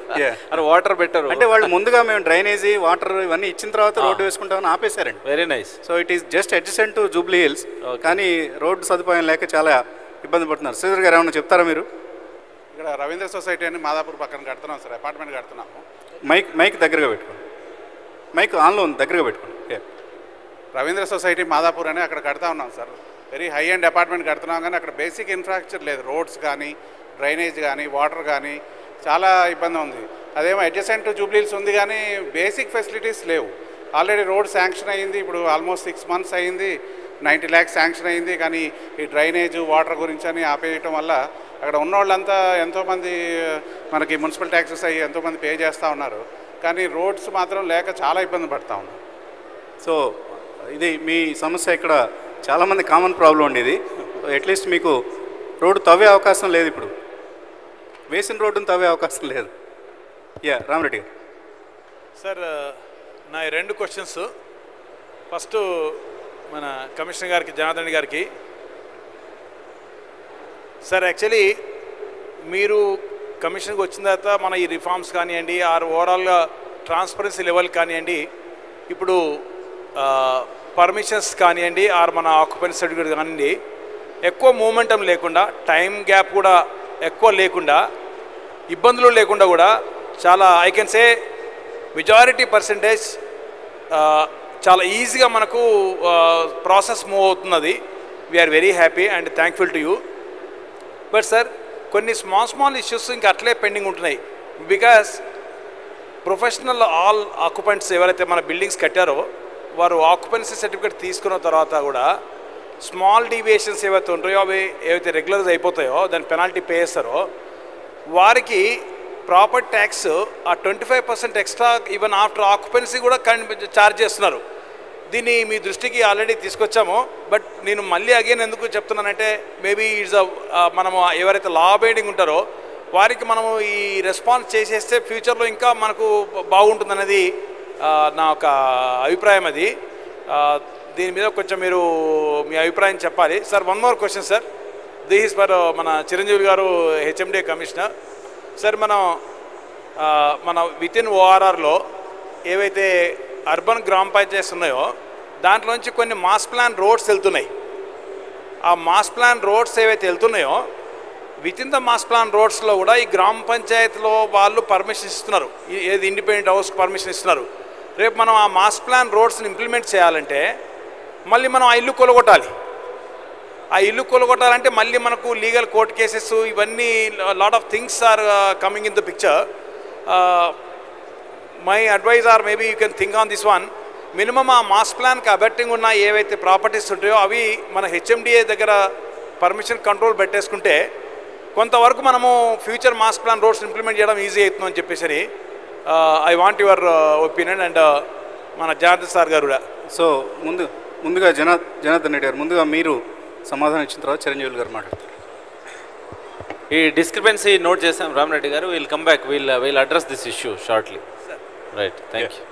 అని వాటర్ పెట్టరు. అంటే వాళ్ళు ముందుగా మేము డ్రైనేజీ వాటర్ ఇవన్నీ ఇచ్చిన తర్వాత రోడ్డు వేసుకుంటామని ఆపేశారండి. Very nice so it is just adjacent to Jubilee Hills కానీ రోడ్డు సదుపాయం లేక చాలా ఇబ్బంది పడుతున్నారు. శ్రీధర్ గారు ఏమైనా చెప్తారా మీరు? ఇక్కడ రవీంద్ర సొసైటీ అని మాదాపూర్ పక్కన కడుతున్నాం సార్ అపార్ట్మెంట్ కడుతున్నాము. మైక్ మైక్ దగ్గరగా పెట్టుకోండి. మైక్ ఆన్లో ఉంది దగ్గరగా పెట్టుకోండి. రవీంద్ర సొసైటీ మాదాపూర్ అని అక్కడ కడతా ఉన్నాం sir. Very high and apartment కడుతున్నాం కానీ అక్కడ బేసిక్ ఇన్ఫ్రాస్ట్రక్చర్ లేదు. రోడ్స్ కానీ డ్రైనేజ్ కానీ వాటర్ కానీ చాలా ఇబ్బంది ఉంది. అదేమో అడ్జసెంట్ జూబ్లీల్స్ ఉంది కానీ బేసిక్ ఫెసిలిటీస్ లేవు. ఆల్రెడీ రోడ్ శాంక్షన్ అయ్యింది ఇప్పుడు ఆల్మోస్ట్ సిక్స్ మంత్స్ అయ్యింది నైంటీ ల్యాక్స్ శాంక్షన్ అయ్యింది కానీ ఈ డ్రైనేజ్ వాటర్ గురించి అని ఆపేయటం వల్ల అక్కడ ఉన్నవాళ్ళంతా ఎంతోమంది మనకి మున్సిపల్ ట్యాక్సెస్ అయ్యి ఎంతోమంది పే చేస్తూ ఉన్నారు. కానీ రోడ్స్ మాత్రం లేక చాలా ఇబ్బంది పడతా ఉన్నారు సో ఇది మీ సమస్య ఇక్కడ. చాలామంది కామన్ ప్రాబ్లం ఉండేది అట్లీస్ట్ మీకు రోడ్డు తవ్వే అవకాశం లేదు ఇప్పుడు. వేసిన రోడ్డును తవ్వే అవకాశం లేదు. యా రామరెడ్డి గారు. సార్ uh, నా ఈ రెండు క్వశ్చన్స్ ఫస్ట్ మన కమిషనర్ గారికి జనార్దన్ గారికి. సార్ యాక్చువల్లీ మీరు కమిషన్కి వచ్చిన తర్వాత మన ఈ రిఫార్మ్స్ కానివ్వండి ఆర్ ఓవరాల్గా ట్రాన్స్పరెన్సీ లెవెల్ కానివ్వండి ఇప్పుడు uh, పర్మిషన్స్ కానివ్వండి ఆర్ మన ఆక్యుపెన్స్ సర్టిఫికేట్ కానివ్వండి ఎక్కువ మూమెంటం లేకుండా టైం గ్యాప్ కూడా ఎక్కువ లేకుండా ఇబ్బందులు లేకుండా కూడా చాలా I can say majority percentage చాలా ఈజీగా మనకు ప్రాసెస్ మూవ్ అవుతున్నది. We are very happy and thankful to you but sir కొన్ని స్మాల్ స్మాల్ ఇష్యూస్ ఇంకా అట్లే పెండింగ్ ఉంటున్నాయి. బికాస్ ప్రొఫెషనల్ ఆల్ ఆక్యుపెంట్స్ ఎవరైతే మన బిల్డింగ్స్ కట్టారో వారు ఆక్యుపెన్సీ సర్టిఫికేట్ తీసుకున్న తర్వాత కూడా స్మాల్ డీవియేషన్స్ ఏవైతే ఉంటాయో అవి ఏవైతే రెగ్యులర్స్ అయిపోతాయో దాని పెనాల్టీ పే చేస్తారో వారికి ప్రాపర్ ట్యాక్స్ ఆ twenty five percent extra even after occupancy కూడా ఛార్జ్ చేస్తున్నారు. దీన్ని మీ దృష్టికి ఆల్రెడీ తీసుకొచ్చాము. బట్ నేను మళ్ళీ అగైన్ ఎందుకు చెప్తున్నానంటే మేబీ ఇట్స్ మనము ఎవరైతే లా అబైడింగ్ ఉంటారో వారికి మనము ఈ రెస్పాన్స్ చేసేస్తే ఫ్యూచర్లో ఇంకా మనకు బాగుంటుందనేది అనేది నా ఒక అభిప్రాయం అది. దీని మీద కొంచెం మీరు మీ అభిప్రాయం చెప్పాలి. Sir one more question sir this is for మన Chiranjeevi garu HMD commissioner sir మనం మన విత్ ఇన్ ఓఆర్ఆర్లో ఏవైతే అర్బన్ గ్రామ పంచాయతీస్ ఉన్నాయో దాంట్లోంచి కొన్ని మాస్ ప్లాన్ రోడ్స్ వెళ్తున్నాయి. ఆ మాస్ ప్లాన్ రోడ్స్ ఏవైతే వెళ్తున్నాయో with in the mass plan రోడ్స్లో కూడా ఈ గ్రామ పంచాయతీలో వాళ్ళు పర్మిషన్ ఇస్తున్నారు. ఈ- ఏది ఇండిపెండెంట్ హౌస్కి పర్మిషన్ ఇస్తున్నారు. రేపు మనం ఆ మాస్ ప్లాన్ రోడ్స్ని ఇంప్లిమెంట్ చేయాలంటే మళ్ళీ మనం ఆ ఇల్లు కొలగొట్టాలి. ఆ ఇల్లు కొలగొట్టాలంటే మళ్ళీ మనకు లీగల్ కోర్ట్ కేసెస్ ఇవన్నీ lot of things are coming in the picture my advice or maybe you can think on this one minimum ఆ మాస్ ప్లాన్కి అబెట్టింగ్ ఉన్న ఏవైతే ప్రాపర్టీస్ ఉంటాయో అవి మన హెచ్ఎండిఏ దగ్గర పర్మిషన్ కంట్రోల్ పెట్టేసుకుంటే కొంతవరకు మనము future mass plan roads implement చేయడం ఈజీ అవుతుందని చెప్పేసి I want your opinion and మన జనార్దన్ సార్ గారు కూడా. సో ముందు ముందుగా జనా జనార్దన్ రెడ్డి గారు ముందుగా మీరు సమాధానం ఇచ్చిన తర్వాత చిరంజీవి గారు మాట్లాడతారు. ఈ డిస్క్రిపెన్సీ నోట్ చేసాం రామరెడ్డి గారు. Will come back will will address this issue shortly right thank you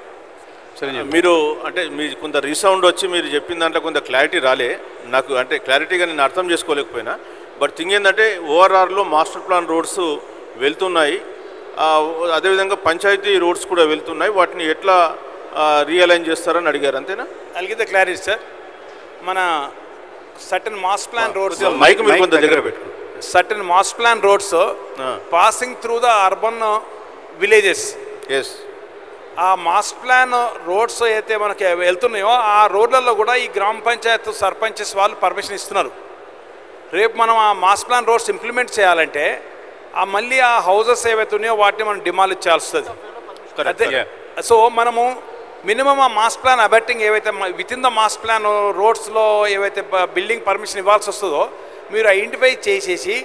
Chiranjeevi మీరు అంటే మీ కొంత రీసౌండ్ వచ్చి మీరు చెప్పిన దాంట్లో కొంత క్లారిటీ రాలే. నాకు అంటే క్లారిటీగా నేను అర్థం చేసుకోలేకపోయినా. బట్ థింగ్ ఏంటంటే ఓఆర్ఆర్లో మాస్టర్ ప్లాన్ రోడ్స్ వెళ్తున్నాయి. అదేవిధంగా పంచాయతీ రోడ్స్ కూడా వెళ్తున్నాయి. వాటిని ఎట్లా రియలైన్ చేస్తారని అడిగారు అంతేనా? అలిగి క్లారిటీ సార్ మన certain mass plan roads mic మీరు మైక్ కొంత దగ్గర పెట్టుకో. Certain mass plan roads passing through the urban villages yes ఆ మాస్ ప్లాన్ రోడ్స్ అయితే మనకి వెళ్తున్నాయో ఆ రోడ్లలో కూడా ఈ గ్రామ పంచాయత్ సర్పంచెస్ వాళ్ళు పర్మిషన్ ఇస్తున్నారు. రేపు మనం ఆ మాస్ ప్లాన్ రోడ్స్ ఇంప్లిమెంట్ చేయాలంటే ఆ మళ్ళీ ఆ హౌసెస్ ఏవైతే ఉన్నాయో వాటిని మనం డిమాలిష్ చేయాల్సి వస్తుంది అదే. సో మనము మినిమం ఆ మాస్ ప్లాన్ అబెట్టింగ్ ఏవైతే with in the mass plan రోడ్స్లో ఏవైతే బిల్డింగ్ పర్మిషన్ ఇవ్వాల్సి వస్తుందో మీరు ఐడెంటిఫై చేసేసి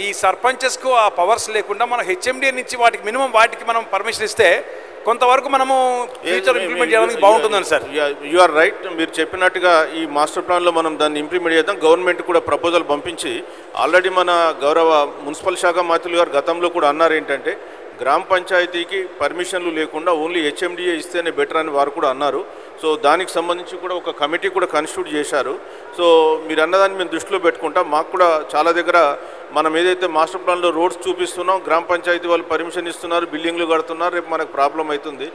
ఈ సర్పంచెస్కు ఆ పవర్స్ లేకుండా మనం హెచ్ఎండి నుంచి వాటికి మినిమం వాటికి మనం పర్మిషన్ ఇస్తే కొంతవరకు మనము ఫ్యూచర్ ఇంప్లిమెంట్ చేయడానికి బాగుంటుందని సార్. యు ఆర్ రైట్ మీరు చెప్పినట్టుగా ఈ మాస్టర్ ప్లాన్లో మనం దాన్ని ఇంప్లిమెంట్ చేద్దాం. గవర్నమెంట్ కూడా ప్రపోజల్ పంపించి ఆల్రెడీ మన గౌరవ మున్సిపల్ శాఖ మంత్రులు గారు గతంలో కూడా అన్నారు ఏంటంటే గ్రామ పంచాయతీకి పర్మిషన్లు లేకుండా ఓన్లీ హెచ్ఎండిఏ ఇస్తేనే బెటర్ అని వారు కూడా అన్నారు. సో దానికి సంబంధించి కూడా ఒక కమిటీ కూడా కాన్స్టిట్యూట్ చేశారు. సో మీరు అన్నదాన్ని మేము దృష్టిలో పెట్టుకుంటాం. మాకు కూడా చాలా దగ్గర మనం ఏదైతే మాస్టర్ ప్లాన్లో రోడ్స్ చూపిస్తున్నాం గ్రామ పంచాయతీ వాళ్ళు పర్మిషన్ ఇస్తున్నారు బిల్డింగ్లు కడుతున్నారు రేపు మనకు ప్రాబ్లం అవుతుంది.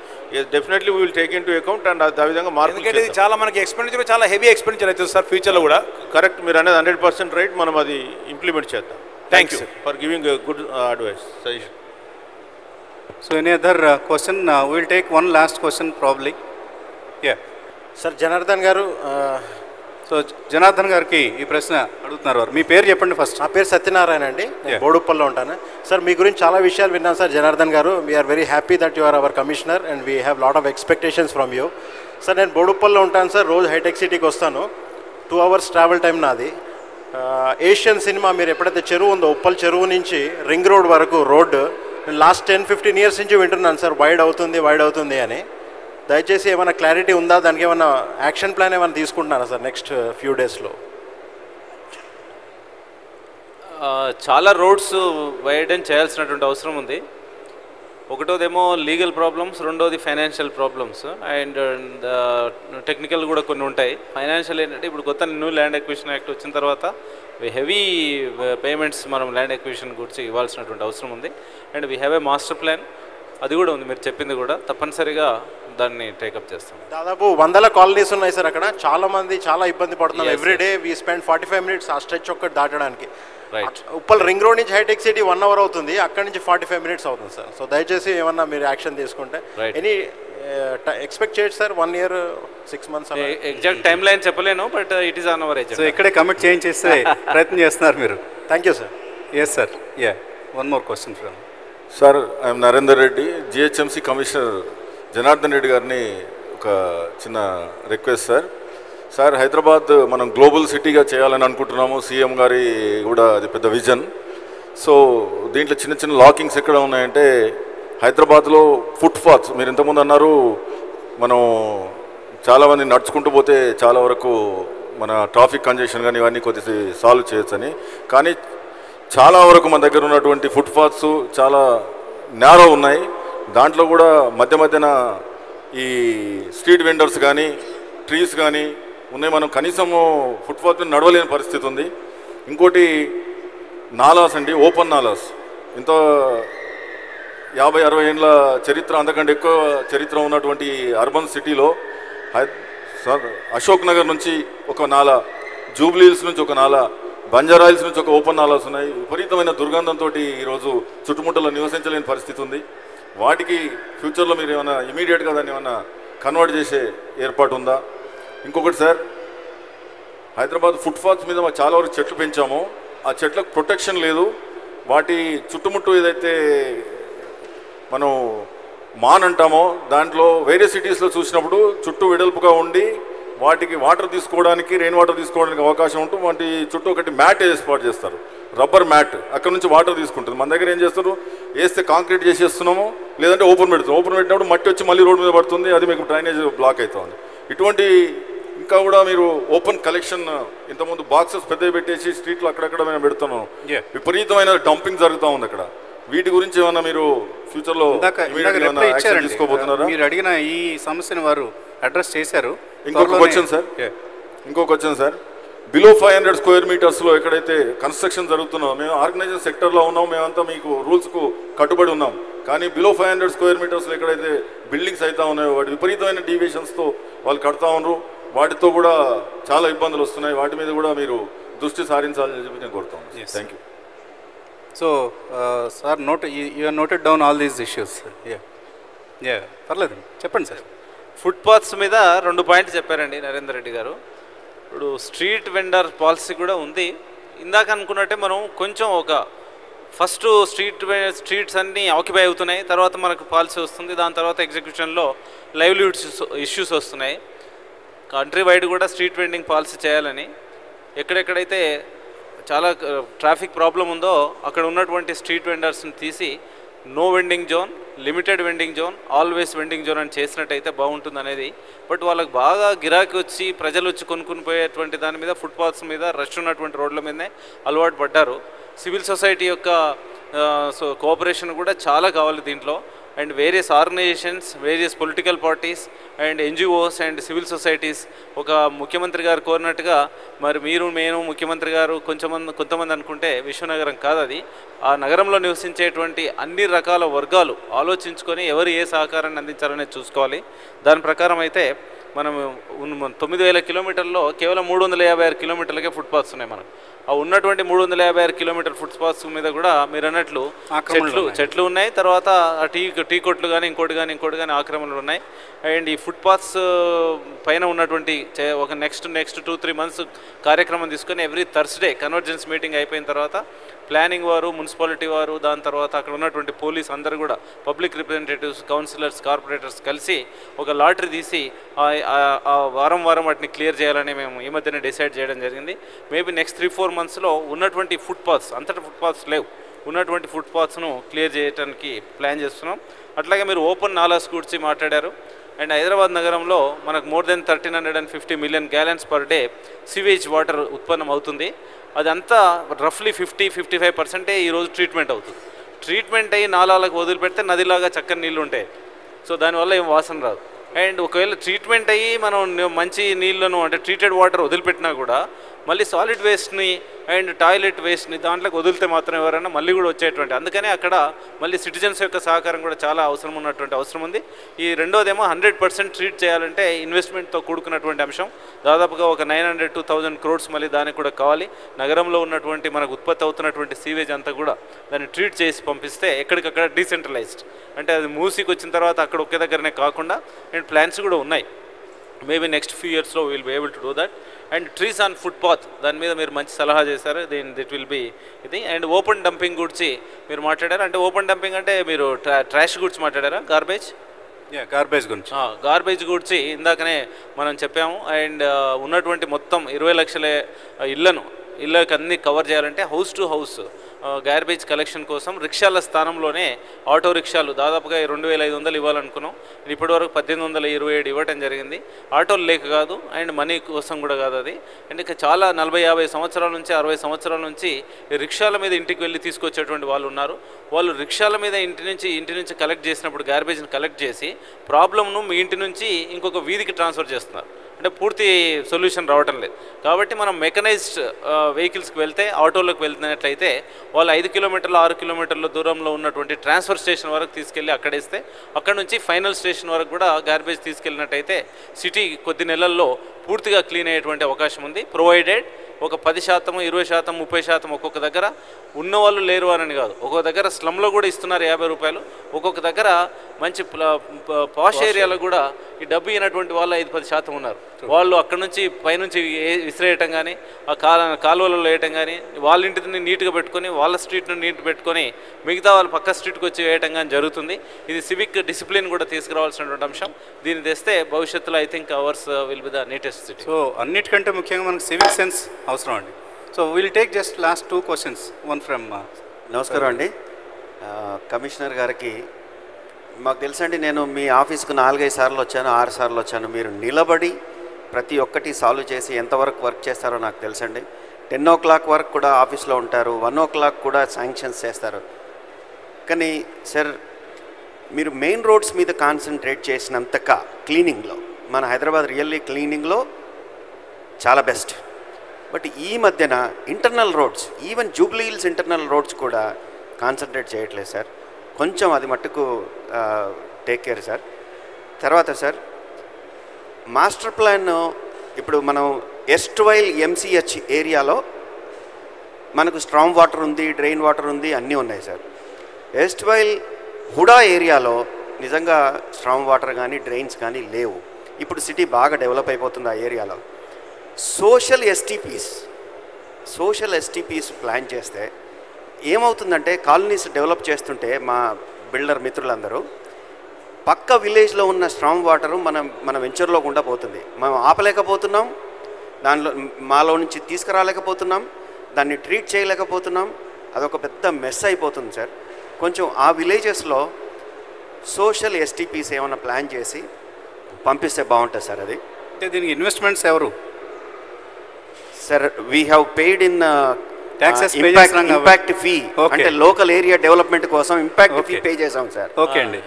Definitely will take into account and ఆ విధంగా మార్పు చాలా మనకి ఎక్స్పెండిచర్ చాలా హెవీ ఎక్స్పెండిచర్ అవుతుంది సార్ ఫ్యూచర్లో కూడా. కరెక్ట్ మీరు అనేది హండ్రెడ్ పర్సెంట్ రైట్ మనం అది ఇంప్లిమెంట్ చేద్దాం. Thank you. For giving good advice suggestion so any other question will take one last question probably yeah sir Janardhan garu so Janardhan గారికి ఈ ప్రశ్న అడుగుతున్నారు వారు. మీ పేరు చెప్పండి ఫస్ట్. నా పేరు సత్యనారాయణ అండి. బోడుప్పల్లో ఉంటాను. సార్ మీ గురించి చాలా విషయాలు విన్నాను sir Janardhan garu. We are very happy that you are our commissioner and we have lot of expectations from you sir నేను బోడుప్పల్లో ఉంటాను సార్ రోజు హైటెక్ సిటీకి వస్తాను. టూ అవర్స్ ట్రావెల్ టైం నాది. ఏషియన్ సినిమా మీరు ఎప్పుడైతే చెరువు ఉందో ఉప్పల్ చెరువు నుంచి రింగ్ రోడ్ వరకు రోడ్డు నేను లాస్ట్ టెన్ ఫిఫ్టీన్ ఇయర్స్ నుంచి వింటున్నాను సార్ వైడ్ అవుతుంది వైడ్ అవుతుంది అని. దయచేసి ఏమైనా క్లారిటీ ఉందా? దానికి ఏమైనా యాక్షన్ ప్లాన్ ఏమైనా తీసుకుంటున్నారా సార్ నెక్స్ట్ ఫ్యూ డేస్లో చాలా రోడ్స్ వైడన్ చేయాల్సినటువంటి అవసరం ఉంది. ఒకటోదేమో లీగల్ ప్రాబ్లమ్స్ రెండోది ఫైనాన్షియల్ ప్రాబ్లమ్స్ అండ్ టెక్నికల్ కూడా కొన్ని ఉంటాయి. ఫైనాన్షియల్ ఏంటంటే ఇప్పుడు కొత్త న్యూ ల్యాండ్ ఎక్విజిషన్ యాక్ట్ వచ్చిన తర్వాత హెవీ పేమెంట్స్ uh, మనం ల్యాండ్ ఎక్విజిషన్ గురించి ఇవ్వాల్సినటువంటి అవసరం ఉంది. And we have a master plan అది కూడా ఉంది మీరు చెప్పింది కూడా. తప్పనిసరిగా దాన్ని టేకప్ చేస్తాం. దాదాపు వందల కాలనీస్ ఉన్నాయి సార్ అక్కడ. చాలా మంది చాలా ఇబ్బంది పడుతున్నారు. Yes, every day we spend forty five minutes ఆ స్ట్రెచ్ ఒక్కటి దాటడానికి. రైట్ ఉప్పల్ రింగ్ రోడ్ నుంచి హైటెక్ సిటీ వన్ అవర్ అవుతుంది. అక్కడి నుంచి ఫార్టీ ఫైవ్ మినిట్స్ అవుతుంది సార్. సో దయచేసి ఏమన్నా మీరు యాక్షన్ తీసుకుంటే. Right. ఎనీ ఎక్స్పెక్ట్ చేయొచ్చు sir? One year six months exact timeline చెప్పలేను but it is on our age so ఇక్కడే కమిట్ చేయించేస్తే ప్రయత్నం చేస్తున్నారు మీరు? Thank you sir yes sir yeah one more question from sir I'm Narender Reddy GHMC commissioner Janardhan Reddy గారిని ఒక చిన్న request sir. Sir Hyderabad మనం global సిటీగా చేయాలని అనుకుంటున్నాము. సీఎం గారి కూడా అది పెద్ద విజన్. సో దీంట్లో చిన్న చిన్న లాకింగ్స్ ఎక్కడ ఉన్నాయంటే హైదరాబాద్లో ఫుట్ పాత్స్ మీరు ఇంతకుముందు అన్నారు మనం చాలామంది నడుచుకుంటూ పోతే చాలా వరకు మన ట్రాఫిక్ కంజెషన్ కానీ ఇవన్నీ కొద్దిగా సాల్వ్ చేయొచ్చని. కానీ చాలా వరకు మన దగ్గర ఉన్నటువంటి ఫుట్పాత్స్ చాలా నేరో ఉన్నాయి. దాంట్లో కూడా మధ్య మధ్యన ఈ స్ట్రీట్ వెండర్స్ కానీ ట్రీస్ కానీ ఉన్నాయి. మనం కనీసము ఫుట్పాత్ మీద నడవలేని పరిస్థితి ఉంది. ఇంకోటి నాలాస్ అండి ఓపెన్ నాలాస్. ఇంత యాభై అరవై ఏళ్ళ చరిత్ర అంతకంటే ఎక్కువ చరిత్ర ఉన్నటువంటి అర్బన్ సిటీలో హై సార్ అశోక్ నగర్ నుంచి ఒక నాల జూబ్లీహిల్స్ నుంచి ఒక నాల బంజారాయిల్స్ నుంచి ఒక ఓపెన్ నాలాస్ ఉన్నాయి. విపరీతమైన దుర్గంధంతో ఈరోజు చుట్టుముట్టలో నివసించలేని పరిస్థితి ఉంది. వాటికి ఫ్యూచర్లో మీరు ఏమైనా ఇమీడియట్గా దాన్ని ఏమైనా కన్వర్ట్ చేసే ఏర్పాటు ఉందా? ఇంకొకటి సార్ హైదరాబాద్ ఫుట్పాత్స్ మీద చాలా వరకు చెట్లు పెంచాము. ఆ చెట్లకు ప్రొటెక్షన్ లేదు. వాటి చుట్టుముట్టు ఏదైతే మనం మాన్ అంటామో దాంట్లో వేరే సిటీస్లో చూసినప్పుడు చుట్టూ వెడల్పుగా ఉండి వాటికి వాటర్ తీసుకోవడానికి రెయిన్ వాటర్ తీసుకోవడానికి అవకాశం ఉంటూ వాటి చుట్టూ ఒకటి మ్యాట్ ఏర్పాటు చేస్తారు. Rubber mat. అక్కడ నుంచి వాటర్ తీసుకుంటుంది. మన దగ్గర ఏం చేస్తారు? వేస్తే కాంక్రీట్ చేసేస్తున్నాము. లేదంటే ఓపెన్ పెడుతున్నాం ఓపెన్ పెట్టినప్పుడు మట్టి వచ్చి మళ్ళీ రోడ్డు మీద పడుతుంది. అది మీకు డ్రైనేజ్ బ్లాక్ అవుతుంది. ఇటువంటి ఇంకా కూడా మీరు ఓపెన్ కలెక్షన్ ఇంతకుముందు బాక్సెస్ పెద్దవి పెట్టేసి స్ట్రీట్లో అక్కడక్కడ మేము పెడుతున్నాం. విపరీతమైన డంపింగ్ జరుగుతూ ఉంది అక్కడ. వీటి గురించి ఏమన్నా మీరు ఫ్యూచర్లో ఇచ్చారండి. మీరు అడిగిన ఈ సమస్యను వారు అడ్రస్ చేశారు. ఇంకొక క్వశ్చన్ సార్ ఇంకొక question sir below five hundred square మీటర్స్లో ఎక్కడైతే కన్స్ట్రక్షన్ జరుగుతుందో మేము ఆర్గనైజేషన్ సెక్టర్లో ఉన్నాం మేమంతా మీకు రూల్స్కు కట్టుబడి ఉన్నాం. కానీ బిలో ఫైవ్ హండ్రెడ్ స్క్వేర్ మీటర్స్లో ఎక్కడైతే బిల్డింగ్స్ అవుతా ఉన్నాయో వాటి విపరీతమైన డీవియేషన్స్తో వాళ్ళు కడతా ఉన్నారు వాటితో కూడా చాలా ఇబ్బందులు వస్తున్నాయి. వాటి మీద కూడా మీరు దృష్టి సారించాలని చెప్పి నేను కోరుతాను thank you so sir note you noted down all these issues yeah yeah పర్లేదు చెప్పండి సార్ ఫుట్పాత్స్ మీద రెండు పాయింట్లు చెప్పారండి నరేందర్ రెడ్డి గారు. ఇప్పుడు స్ట్రీట్ వెండర్ పాలసీ కూడా ఉంది. ఇందాక అనుకున్నట్టే మనం కొంచెం ఒక ఫస్ట్ స్ట్రీట్ వె- స్ట్రీట్స్ అన్నీ ఆక్యుపై అవుతున్నాయి. తర్వాత మనకు పాలసీ వస్తుంది. దాని తర్వాత ఎగ్జిక్యూషన్లో లైవ్లీహుడ్ ఇష్యూస్ వస్తున్నాయి. కంట్రీ వైడ్ కూడా స్ట్రీట్ వెండింగ్ పాలసీ చేయాలని ఎక్కడెక్కడైతే చాలా ట్రాఫిక్ ప్రాబ్లం ఉందో అక్కడ ఉన్నటువంటి స్ట్రీట్ వెండర్స్ని తీసి no vending zone limited vending zone always vending zone అని చేసినట్టయితే బాగుంటుంది అనేది బట్ వాళ్ళకి బాగా గిరాకీ వచ్చి ప్రజలు వచ్చి కొనుక్కుని పోయేటువంటి దాని మీద ఫుట్పాత్స్ మీద రష్ ఉన్నటువంటి రోడ్ల మీదనే అలవాటు పడ్డారు. సివిల్ సొసైటీ యొక్క సో కోఆపరేషన్ కూడా చాలా కావాలి దీంట్లో. And various organisations various political parties and NGOs and civil societies ఒక ముఖ్యమంత్రి గారు కోరినట్టుగా మరి మీరు నేను ముఖ్యమంత్రి గారు కొంచెమంది కొంతమంది అనుకుంటే విశ్వనగరం కాదు అది. ఆ నగరంలో నివసించేటువంటి అన్ని రకాల వర్గాలు ఆలోచించుకొని ఎవరు ఏ సహకారాన్ని అందించాలనేది చూసుకోవాలి. దాని ప్రకారం అయితే మనం తొమ్మిది వేల కిలోమీటర్లో కేవలం మూడు వందల యాభై ఆరు కిలోమీటర్లకే ఫుట్పాత్స్ ఉన్నాయి మనకు. ఆ ఉన్నటువంటి మూడు వందల యాభై ఆరు కిలోమీటర్ ఫుట్పాత్స్ మీద కూడా మీరు అన్నట్లు చెట్లు. చెట్లు ఉన్నాయి తర్వాత ఆ టీ టీ కొట్లు కానీ ఇంకోటి కానీ ఇంకోటి కానీ ఆక్రమణలు ఉన్నాయి అండ్ ఈ ఫుట్పాత్స్ పైన ఉన్నటువంటి ఒక next next two three months కార్యక్రమం తీసుకొని ఎవ్రీ థర్స్డే కన్వర్జెన్స్ మీటింగ్ అయిపోయిన తర్వాత ప్లానింగ్ వారు మున్సిపాలిటీ వారు దాని తర్వాత అక్కడ ఉన్నటువంటి పోలీస్ అందరూ కూడా పబ్లిక్ రిప్రజెంటేటివ్స్ కౌన్సిలర్స్ కార్పొరేటర్స్ కలిసి ఒక లాటరీ తీసి ఆ- వారం వారం వాటిని క్లియర్ చేయాలని మేము ఈ మధ్యనే డిసైడ్ చేయడం జరిగింది. మేబీ నెక్స్ట్ త్రీ ఫోర్ మంత్స్లో ఉన్నటువంటి ఫుట్పాత్స్ అంతటా ఫుట్పాత్స్ లేవు. ఉన్నటువంటి ఫుట్పాత్స్ను క్లియర్ చేయడానికి ప్లాన్ చేస్తున్నాం. అట్లాగే మీరు ఓపెన్ నాలాస్ గురించి మాట్లాడారు. అండ్ హైదరాబాద్ నగరంలో మనకు more than thirteen hundred and fifty million gallons per day sewage water ఉత్పన్నం అవుతుంది అదంతా రఫ్లీ ఫిఫ్టీ ఫిఫ్టీ ఫైవ్ పర్సెంటే ఈరోజు ట్రీట్మెంట్ అవుతుంది. ట్రీట్మెంట్ అయ్యి నాలాలకు వదిలిపెడితే నదిలాగా చక్కని నీళ్ళు ఉంటాయి. సో దానివల్ల ఏం వాసన రాదు. అండ్ ఒకవేళ ట్రీట్మెంట్ అయ్యి మనం మంచి నీళ్ళను అంటే ట్రీటెడ్ వాటర్ వదిలిపెట్టినా కూడా మళ్ళీ సాలిడ్ వేస్ట్ని అండ్ టాయిలెట్ వేస్ట్ని దాంట్లోకి వదిలితే మాత్రం ఎవరైనా మళ్ళీ కూడా వచ్చేటువంటి అందుకనే అక్కడ మళ్ళీ సిటిజన్స్ యొక్క సహకారం కూడా చాలా అవసరం ఉన్నటువంటి అవసరం ఉంది. ఈ రెండోదేమో హండ్రెడ్ పర్సెంట్ ట్రీట్ చేయాలంటే ఇన్వెస్ట్మెంట్తో కూడుకున్నటువంటి అంశం. దాదాపుగా ఒక nine hundred two thousand crores మళ్ళీ దానికి కూడా కావాలి. నగరంలో ఉన్నటువంటి మనకు ఉత్పత్తి అవుతున్నటువంటి సీవేజ్ అంతా కూడా దాన్ని ట్రీట్ చేసి పంపిస్తే ఎక్కడికక్కడ డీసెంట్రలైజ్డ్ అంటే అది మూసికి వచ్చిన తర్వాత అక్కడ ఒకే దగ్గరనే కాకుండా అండ్ ప్లాన్స్ కూడా ఉన్నాయి. మేబీ నెక్స్ట్ ఫ్యూ ఇయర్స్లో will be able to do that and trees on footpath దాని మీద మీరు మంచి సలహా చేశారు. దీని దిట్ విల్ బి ఇది. అండ్ ఓపెన్ డంపింగ్ గురించి మీరు మాట్లాడారు. అంటే ఓపెన్ డంపింగ్ అంటే మీరు ట్రా ట్రాష్ గురించి మాట్లాడారా? గార్బేజ్? గార్బేజ్ గురించి. గార్బేజ్ గురించి ఇందాకనే మనం చెప్పాము. అండ్ ఉన్నటువంటి మొత్తం ఇరవై లక్షల ఇళ్ళను ఇళ్ళకి అన్ని కవర్ చేయాలంటే house to house. Garbage collection కోసం రిక్షాల స్థానంలోనే ఆటో రిక్షాలు దాదాపుగా రెండు వేల ఐదు వందలు ఇవ్వాలనుకున్నాం. ఇప్పటివరకు పద్దెనిమిది వందల ఇరవై ఏడు ఇవ్వటం జరిగింది. ఆటోలు లేక కాదు అండ్ మనీ కోసం కూడా కాదు అది. అండ్ ఇక చాలా నలభై యాభై సంవత్సరాల నుంచి అరవై సంవత్సరాల నుంచి రిక్షాల మీద ఇంటికి వెళ్ళి తీసుకొచ్చేటువంటి వాళ్ళు ఉన్నారు. వాళ్ళు రిక్షాల మీద ఇంటి నుంచి ఇంటి నుంచి కలెక్ట్ చేసినప్పుడు గార్బేజ్ని కలెక్ట్ చేసి ప్రాబ్లమ్ను మీ ఇంటి నుంచి ఇంకొక వీధికి ట్రాన్స్ఫర్ చేస్తున్నారు. అంటే పూర్తి సొల్యూషన్ రావటం లేదు. కాబట్టి మనం మెకనైజ్డ్ వెహికల్స్కి వెళ్తే ఆటోలోకి వెళ్తున్నట్లయితే వాళ్ళు ఐదు కిలోమీటర్లు ఆరు కిలోమీటర్ల దూరంలో ఉన్నటువంటి ట్రాన్స్ఫర్ స్టేషన్ వరకు తీసుకెళ్ళి అక్కడేస్తే అక్కడ నుంచి ఫైనల్ స్టేషన్ వరకు కూడా గార్బేజ్ తీసుకెళ్ళినట్టయితే సిటీ కొద్ది నెలల్లో పూర్తిగా క్లీన్ అయ్యేటువంటి అవకాశం ఉంది. ప్రొవైడెడ్ ఒక పది శాతం ఇరవై శాతం ముప్పై శాతం ఒక్కొక్క దగ్గర ఉన్నవాళ్ళు లేరు అని కాదు. ఒక్కొక్క దగ్గర స్లమ్లో కూడా ఇస్తున్నారు యాభై రూపాయలు. ఒక్కొక్క దగ్గర మంచి పాష్ ఏరియాలో కూడా ఈ డబ్బు ఇనటువంటి వాళ్ళు ఐదు పది శాతం ఉన్నారు. వాళ్ళు అక్కడ నుంచి పైనుంచి ఏ- విసిరేయటం కానీ ఆ కాల కాలువలలో వేయటం కానీ వాళ్ళ ఇంటిని నీట్గా పెట్టుకొని వాళ్ళ స్ట్రీట్ను నీట్ పెట్టుకొని మిగతా వాళ్ళు పక్క స్ట్రీట్కి వచ్చి వేయటం కానీ జరుగుతుంది. ఇది సివిక్ డిసిప్లిన్ కూడా తీసుకురావాల్సినటువంటి అంశం. దీన్ని తెస్తే భవిష్యత్తులో I think ours will be the neatest city so అన్నిటికంటే ముఖ్యంగా మనకు సివిక్ సెన్స్ అవసరం అండి. So will take just last two questions one from నమస్కారం అండి. కమిషనర్ గారికి మాకు తెలుసండి నేను మీ ఆఫీస్కు నాలుగైదు సార్లు వచ్చాను ఆరు సార్లు వచ్చాను. మీరు నిలబడి ప్రతి ఒక్కటి సాల్వ్ చేసి ఎంతవరకు వర్క్ చేస్తారో నాకు తెలుసండి. టెన్ ఓ క్లాక్ వరకు కూడా ఆఫీస్లో ఉంటారు వన్ ఓ క్లాక్ కూడా శాంక్షన్స్ చేస్తారు. కానీ సార్ మీరు మెయిన్ రోడ్స్ మీద కాన్సన్ట్రేట్ చేసినంతక క్లీనింగ్లో మన హైదరాబాద్ రియల్లీ క్లీనింగ్లో చాలా బెస్ట్. బట్ ఈ మధ్యన internal roads even Jubilee Hills internal roads కూడా కాన్సన్ట్రేట్ చేయట్లేదు సార్. కొంచెం అది మట్టుకు టేక్ కేర్ సార్. తర్వాత సార్ మాస్టర్ ప్లాన్ ఇప్పుడు మనం ఎస్ట్వైల్ ఎంసీహెచ్ ఏరియాలో మనకు స్ట్రాంగ్ వాటర్ ఉంది డ్రైన్ వాటర్ ఉంది అన్నీ ఉన్నాయి సార్. ఎస్ట్వైల్ హుడా ఏరియాలో నిజంగా స్ట్రాంగ్ వాటర్ కానీ డ్రైన్స్ కానీ లేవు. ఇప్పుడు సిటీ బాగా డెవలప్ అయిపోతుంది ఆ ఏరియాలో. Social STPs social STPs plan చేస్తే ఏమవుతుందంటే కాలనీస్ డెవలప్ చేస్తుంటే మా బిల్డర్ మిత్రులందరూ పక్క విలేజ్లో ఉన్న స్ట్రాంగ్ వాటర్ మనం మన వెంచర్లో గుండా పోతుంది. మనం ఆపలేకపోతున్నాం దానిలో మాలో నుంచి తీసుకురాలేకపోతున్నాం దాన్ని ట్రీట్ చేయలేకపోతున్నాం అదొక పెద్ద మెస్ అయిపోతుంది సార్. కొంచెం ఆ విలేజెస్లో సోషల్ ఎస్టీపీస్ ఏమైనా ప్లాన్ చేసి పంపిస్తే బాగుంటుంది సార్ అది. అంటే దీనికి ఇన్వెస్ట్మెంట్స్ ఎవరు? Sir we have paid in కాబట్టి. Impact fee. అంటే లోకల్ ఏరియా డెవలప్మెంట్ కోసం ఇంపాక్ట్ ఫీ. పే చేసాం సార్. ఓకే అండి.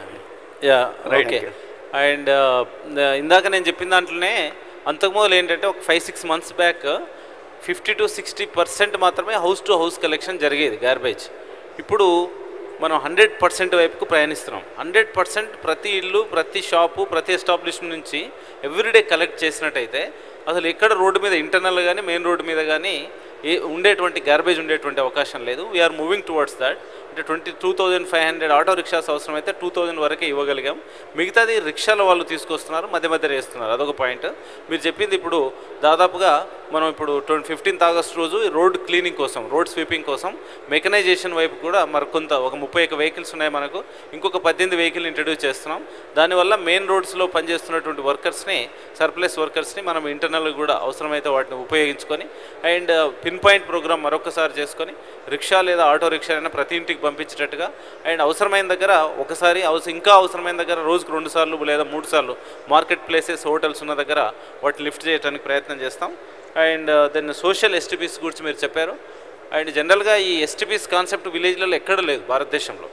యా. ఓకే అండ్ ఇందాక నేను చెప్పిన దాంట్లోనే అంతకుముందు ఏంటంటే ఒక five six months back fifty to sixty percent మాత్రమే హౌస్ టు హౌస్ కలెక్షన్ జరిగేది గార్బేజ్ ఇప్పుడు మనం హండ్రెడ్ పర్సెంట్ వైపుకు ప్రయాణిస్తున్నాం. హండ్రెడ్ పర్సెంట్ ప్రతి ఇల్లు ప్రతి షాపు ప్రతి ఎస్టాబ్లిష్మెంట్ నుంచి ఎవ్రీడే కలెక్ట్ చేసినట్టయితే అసలు ఎక్కడ రోడ్డు మీద ఇంటర్నల్ కానీ మెయిన్ రోడ్డు మీద కానీ ఏ ఉండేటువంటి గార్బేజ్ ఉండేటువంటి అవకాశం లేదు. వీఆర్ మూవింగ్ టువర్డ్స్ దాట్ అంటే twenty two thousand five hundred auto rickshaws అవసరమైతే టూ థౌజండ్ వరకే ఇవ్వగలిగాం. మిగతాది రిక్షాల వాళ్ళు తీసుకొస్తున్నారు మధ్య మధ్య వేస్తున్నారు. అదొక పాయింట్ మీరు చెప్పింది ఇప్పుడు దాదాపుగా మనం ఇప్పుడు ట్వంటీ ఫిఫ్టీన్త్ ఆగస్ట్ రోజు రోడ్ క్లీనింగ్ కోసం రోడ్ స్వీపింగ్ కోసం మెకనైజేషన్ వైపు కూడా మరి కొంత ఒక ముప్పై ఒక వెహికల్స్ ఉన్నాయి మనకు. ఇంకొక పద్దెనిమిది వెహికల్ ఇంట్రడ్యూస్ చేస్తున్నాం. దానివల్ల మెయిన్ రోడ్స్లో పనిచేస్తున్నటువంటి వర్కర్స్ని సర్ప్లస్ వర్కర్స్ని మనం ఇంటర్నల్ కూడా అవసరమైతే వాటిని ఉపయోగించుకొని అండ్ పిన్ పాయింట్ ప్రోగ్రామ్ మరొకసారి చేసుకొని రిక్షా లేదా ఆటో రిక్షా అయినా ప్రతి ఇంటికి పంపించేటట్టుగా. అండ్ అవసరమైన దగ్గర ఒకసారి అవసరం ఇంకా అవసరమైన దగ్గర రోజుకు రెండు సార్లు లేదా మూడు సార్లు మార్కెట్ ప్లేసెస్ హోటల్స్ ఉన్న దగ్గర వాటిని లిఫ్ట్ చేయడానికి ప్రయత్నం చేస్తాం. అండ్ దెన్ సోషల్ ఎస్టీపీస్ గురించి మీరు చెప్పారు. అండ్ జనరల్గా ఈ ఎస్టీపీస్ కాన్సెప్ట్ విలేజ్లలో ఎక్కడ లేదు భారతదేశంలో.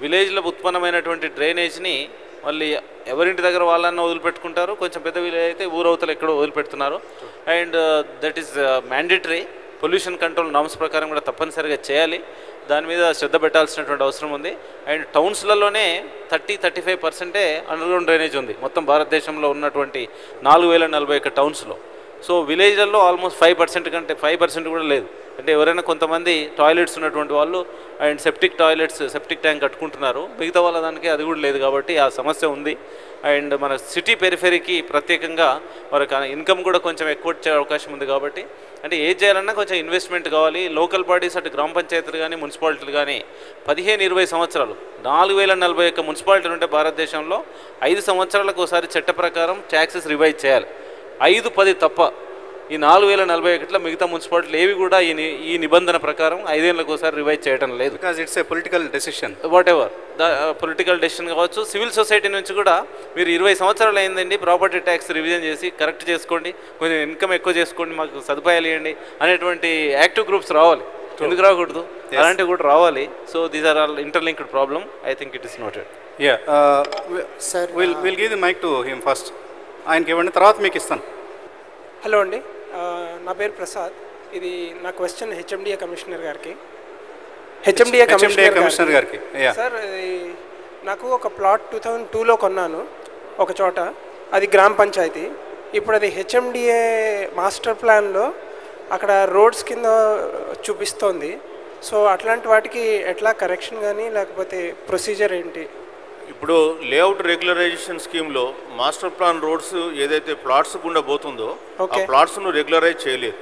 విలేజ్లో ఉత్పన్నమైనటువంటి డ్రైనేజ్ని మళ్ళీ ఎవరింటి దగ్గర వాళ్ళన్న వదిలిపెట్టుకుంటారు? కొంచెం పెద్ద వీలు అయితే ఊరవతలు ఎక్కడో వదిలిపెడుతున్నారు. And that is mandatory pollution control norms ప్రకారం కూడా తప్పనిసరిగా చేయాలి. దాని మీద శ్రద్ధ పెట్టాల్సినటువంటి అవసరం ఉంది. అండ్ టౌన్స్లలోనే థర్టీ థర్టీ ఫైవ్ పర్సెంటే అండర్గ్రౌండ్ డ్రైనేజ్ ఉంది. మొత్తం భారతదేశంలో ఉన్నటువంటి నాలుగు వేల నలభై ఒక్క టౌన్స్లో. సో విలేజ్లలో ఆల్మోస్ట్ ఫైవ్ పర్సెంట్ కంటే ఫైవ్ పర్సెంట్ కూడా లేదు. అంటే ఎవరైనా కొంతమంది టాయిలెట్స్ ఉన్నటువంటి వాళ్ళు and septic toilets septic tank కట్టుకుంటున్నారు. మిగతా వాళ్ళ దానికి అది కూడా లేదు కాబట్టి ఆ సమస్య ఉంది. అండ్ మన సిటీ పెరిఫెరీకి ప్రత్యేకంగా మనకు ఇన్కమ్ కూడా కొంచెం ఎక్కువ వచ్చే అవకాశం ఉంది కాబట్టి అంటే ఏం చేయాలన్నా కొంచెం ఇన్వెస్ట్మెంట్ కావాలి. లోకల్ బాడీస్ అటు గ్రామ పంచాయతీలు కానీ మున్సిపాలిటీలు కానీ పదిహేను ఇరవై సంవత్సరాలు నాలుగు వేల నలభై ఒక్క మున్సిపాలిటీలు ఉంటే భారతదేశంలో ఐదు సంవత్సరాలకు ఒకసారి చట్ట ప్రకారం ట్యాక్సెస్ రివైజ్ చేయాలి. ఐదు పది తప్ప ఈ నాలుగు వేల నలభై ఒకటిలో మిగతా మున్సిపాలిటీలు ఏవి కూడా ఈ ఈ నిబంధన ప్రకారం ఐదేళ్ళకు ఒకసారి రివైజ్ చేయడం లేదు. Because it's a political decision whatever the political decision కావచ్చు. సివిల్ సొసైటీ నుంచి కూడా మీరు ఇరవై సంవత్సరాలు అయిందండి ప్రాపర్టీ ట్యాక్స్ రివిజన్ చేసి కరెక్ట్ చేసుకోండి కొంచెం ఇన్కమ్ ఎక్కువ చేసుకోండి మాకు సదుపాయాలు ఇవ్వండి అనేటువంటి యాక్టివ్ గ్రూప్స్ రావాలి. ఎందుకు రాకూడదు? అలాంటివి కూడా రావాలి. So these are all interlinked problem I think it is noted yeah sir will will give the mike to him first ఆయనకి ఇవ్వండి తర్వాత మీకు ఇస్తాను. హలో అండి. నా పేరు ప్రసాద్. ఇది నా క్వశ్చన్ హెచ్ఎండిఏ కమిషనర్ గారికి. హెచ్ఎండిఏ HMDA కమిషనర్ కమిషనర్ గారికి. సార్ నాకు ఒక ప్లాట్ టూ థౌజండ్ టూలో కొన్నాను ఒక చోట. అది గ్రామ పంచాయతీ. ఇప్పుడు అది హెచ్ఎండిఏ మాస్టర్ ప్లాన్లో అక్కడ రోడ్స్ కింద చూపిస్తోంది. సో అట్లాంటి వాటికి ఎట్లా కరెక్షన్ కానీ లేకపోతే ప్రొసీజర్ ఏంటి? ఇప్పుడు లేఅవుట్ రెగ్యులరైజేషన్ స్కీమ్లో మాస్టర్ ప్లాన్ రోడ్స్ ఏదైతే ప్లాట్స్ గుండా పోతుందో ఆ. ప్లాట్స్ను రెగ్యులరైజ్ చేయలేదు.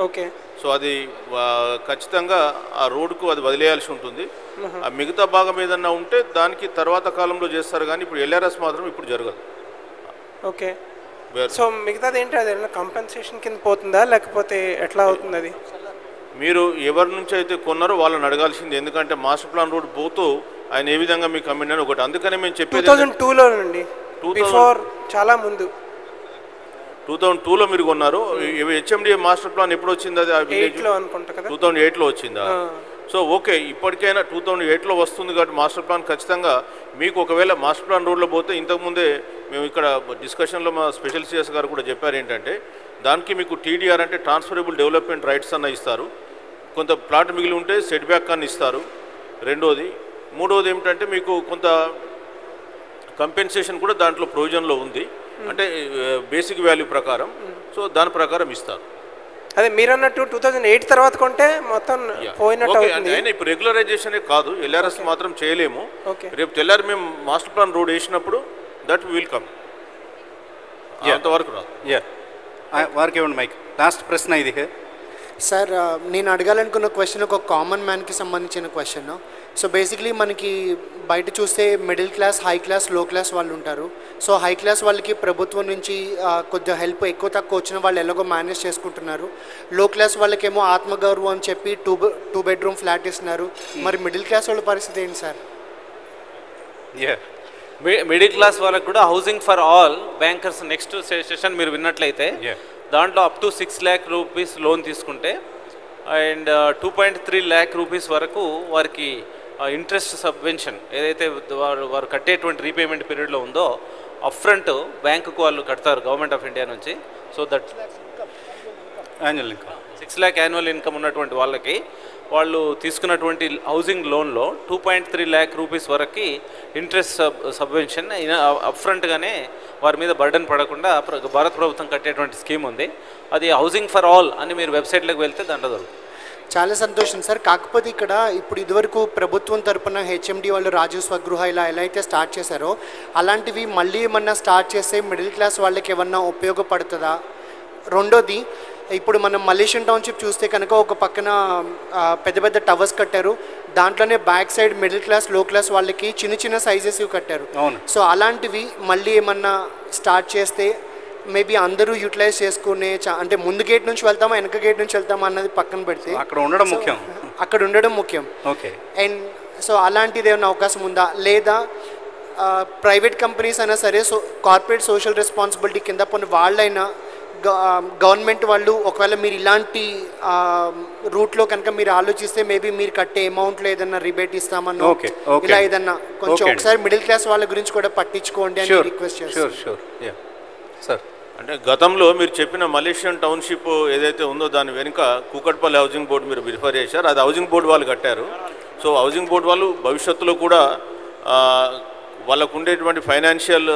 ఓకే. సో అది ఖచ్చితంగా ఆ రోడ్కు అది వదిలేయాల్సి ఉంటుంది. ఆ మిగతా భాగం ఏదన్నా ఉంటే దానికి తర్వాత కాలంలో చేస్తారు కానీ ఇప్పుడు ఎల్ఆర్ఎస్ మాత్రం ఇప్పుడు జరగదు. ఓకే. సో మిగతాది ఏంటి? అది కంపెన్సేషన్ కింద పోతుందా? లేకపోతే ఎట్లా అవుతుంది అది? మీరు ఎవరి నుంచి అయితే కొన్నారో వాళ్ళని అడగాల్సింది. ఎందుకంటే మాస్టర్ ప్లాన్ రోడ్ పోతూ ఆయన ఏ విధంగా మీకు అమ్మిండని ఒకటి. అందుకనే మేము టూ చెప్పేది థౌజండ్ టూలో నుండి 2000 బిఫోర్ చాలా ముందు. టూ థౌజండ్ టూలో మీరు కొన్నారు. హెచ్ఎండిఏ మాస్టర్ ప్లాన్ ఎప్పుడు వచ్చింది అది ఎయిట్లో అనుకుంటా కదా. టూ థౌజండ్ ఎయిట్లో వచ్చిందా. సో ఓకే ఇప్పటికైనా టూ థౌజండ్ ఎయిట్లో వస్తుంది కాబట్టి మాస్టర్ ప్లాన్ ఖచ్చితంగా మీకు ఒకవేళ మాస్టర్ ప్లాన్ రోడ్లో పోతే ఇంతకుముందే మేము ఇక్కడ డిస్కషన్లో మా స్పెషల్ సిఎస్ గారు కూడా చెప్పారు ఏంటంటే దానికి మీకు టీడీఆర్ అంటే ట్రాన్స్ఫరబుల్ డెవలప్మెంట్ రైట్స్ అన్న ఇస్తారు. కొంత ప్లాట్ మిగిలి ఉంటే సెట్ బ్యాక్ అని ఇస్తారు. రెండోది. మూడోది ఏమిటంటే మీకు కొంత కంపెన్సేషన్ కూడా దాంట్లో ప్రొవిజన్లో ఉంది. అంటే బేసిక్ వాల్యూ ప్రకారం. సో దాని ప్రకారం ఇస్తారు. అదే మీరు అన్నట్టు టూ థౌజండ్ ఎయిట్ తర్వాత కొంటే మొత్తం పోయినట్టు అవుతుంది. ఇప్పుడు రెగ్యులరైజేషనే కాదు. ఎల్ఆర్ఎస్ మాత్రం చేయలేము. ఓకే రేపు తెల్లారి మేము మాస్టర్ ప్లాన్ రోడ్ వేసినప్పుడు దట్ విల్ కమ్ అంతవరకు రాదు. యా వారికి ఇవ్వండి మైక్. లాస్ట్ ప్రశ్న ఇది. సార్ నేను అడగాలనుకున్న క్వశ్చన్ ఒక కామన్ మ్యాన్కి సంబంధించిన క్వశ్చన్ సో బేసిక్లీ మనకి బయట చూస్తే మిడిల్ క్లాస్ హై క్లాస్లో క్లాస్ వాళ్ళు ఉంటారు. సో హై క్లాస్ వాళ్ళకి ప్రభుత్వం నుంచి కొద్దిగా హెల్ప్ ఎక్కువ తక్కువ వచ్చిన వాళ్ళు ఎలాగో మేనేజ్ చేసుకుంటున్నారు. లో క్లాస్ వాళ్ళకేమో ఆత్మగౌరవం అని చెప్పి టూ టూ బెడ్రూమ్ ఫ్లాట్ ఇస్తున్నారు. మరి మిడిల్ క్లాస్ వాళ్ళ పరిస్థితి ఏంటి సార్? మిడిల్ క్లాస్ వాళ్ళకి కూడా housing for all bankers next session మీరు విన్నట్లయితే దాంట్లో up to six lakh rupees loan తీసుకుంటే and two point three lakh rupees వరకు వారికి ఇంట్రెస్ట్ సబ్వెన్షన్ ఏదైతే వారు వారు కట్టేటువంటి రీపేమెంట్ పీరియడ్లో ఉందో అప్ఫ్రంట్ బ్యాంకుకు వాళ్ళు కడతారు గవర్నమెంట్ ఆఫ్ ఇండియా నుంచి. So that annual income six lakh annual income ఉన్నటువంటి వాళ్ళకి వాళ్ళు తీసుకున్నటువంటి హౌసింగ్ లోన్లో two point three lakh rupees వరకు ఇంట్రెస్ట్ సబ్ సబ్వెన్షన్ అప్ఫ్రంట్గానే వారి మీద బర్డన్ పడకుండా భారత ప్రభుత్వం కట్టేటువంటి స్కీమ్ ఉంది. అది హౌసింగ్ ఫర్ ఆల్ అని మీరు వెబ్సైట్లోకి వెళ్తే దాంట్లో దొరుకుతుంది. చాలా సంతోషం సార్. కాకపోతే ఇక్కడ ఇప్పుడు ఇదివరకు ప్రభుత్వం తరపున హెచ్ఎండి వాళ్ళు రాజీవ్ స్వగృహ ఇలా ఎలా అయితే స్టార్ట్ చేశారో అలాంటివి మళ్ళీ ఏమన్నా స్టార్ట్ చేస్తే మిడిల్ క్లాస్ వాళ్ళకి ఏమన్నా ఉపయోగపడుతుందా? రెండోది ఇప్పుడు మనం మలేషియన్ టౌన్షిప్ చూస్తే కనుక ఒక పక్కన పెద్ద పెద్ద టవర్స్ కట్టారు. దాంట్లోనే బ్యాక్ సైడ్ మిడిల్ క్లాస్లో క్లాస్ వాళ్ళకి చిన్న చిన్న సైజెస్ కట్టారు. అవును. సో అలాంటివి మళ్ళీ ఏమన్నా స్టార్ట్ చేస్తే మేబీ అందరూ యూటిలైజ్ చేసుకునే అంటే ముందు గేట్ నుంచి వెళ్తామా వెనక గేట్ నుంచి వెళ్తామా అన్నది పక్కన పెడితే. అక్కడ ఉండడం ముఖ్యం. అక్కడ ఉండడం ముఖ్యం. ఓకే. అండ్ సో అలాంటిది ఏమైనా అవకాశం ఉందా? లేదా ప్రైవేట్ కంపెనీస్ అయినా సరే సో కార్పొరేట్ సోషల్ రెస్పాన్సిబిలిటీ కింద కొన్ని వాళ్ళైనా గవర్నమెంట్ వాళ్ళు ఒకవేళ మీరు ఇలాంటి రూట్లో కనుక మీరు ఆలోచిస్తే మేబీ మీరు కట్టే అమౌంట్లో ఏదైనా రిబేట్ ఇస్తామన్నో. ఇలా ఏదన్నా కొంచెం. ఒకసారి మిడిల్ క్లాస్ వాళ్ళ గురించి కూడా పట్టించుకోండి అని రిక్వెస్ట్ చేస్తాను. సార్ అంటే గతంలో మీరు చెప్పిన మలేషియన్ టౌన్షిప్ ఏదైతే ఉందో దాని వెనుక కూకట్పల్లి హౌసింగ్ బోర్డు మీరు రిఫర్ చేశారు. అది హౌసింగ్ బోర్డు వాళ్ళు కట్టారు. సో హౌసింగ్ బోర్డు వాళ్ళు భవిష్యత్తులో కూడా వాళ్ళకు ఉండేటువంటి ఫైనాన్షియల్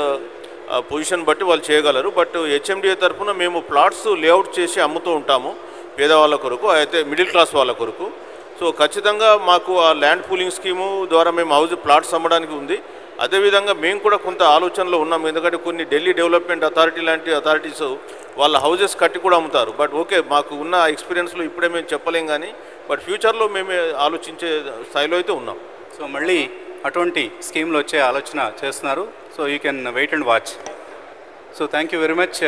పొజిషన్ బట్టి వాళ్ళు చేయగలరు. బట్ హెచ్ఎండిఏ తరఫున మేము ప్లాట్స్ లేఅవుట్ చేసి అమ్ముతూ ఉంటాము పేదవాళ్ళ కొరకు అయితే మిడిల్ క్లాస్ వాళ్ళ కొరకు. సో ఖచ్చితంగా మాకు ఆ ల్యాండ్ పూలింగ్ స్కీము ద్వారా మేము హౌస్ ప్లాట్స్ అమ్మడానికి ఉంది. అదేవిధంగా మేము కూడా కొంత ఆలోచనలో ఉన్నాం ఎందుకంటే కొన్ని ఢిల్లీ డెవలప్మెంట్ అథారిటీ లాంటి అథారిటీస్ వాళ్ళ హౌజెస్ కట్టి కూడా అమ్ముతారు. బట్ ఓకే మాకు ఉన్న ఎక్స్పీరియన్స్లో ఇప్పుడే మేము చెప్పలేం కానీ బట్ ఫ్యూచర్లో మేము ఆలోచించే స్థాయిలో అయితే ఉన్నాం. సో మళ్ళీ అటువంటి స్కీమ్లు వచ్చే ఆలోచన చేస్తున్నారు. So you can wait and watch so thank you very much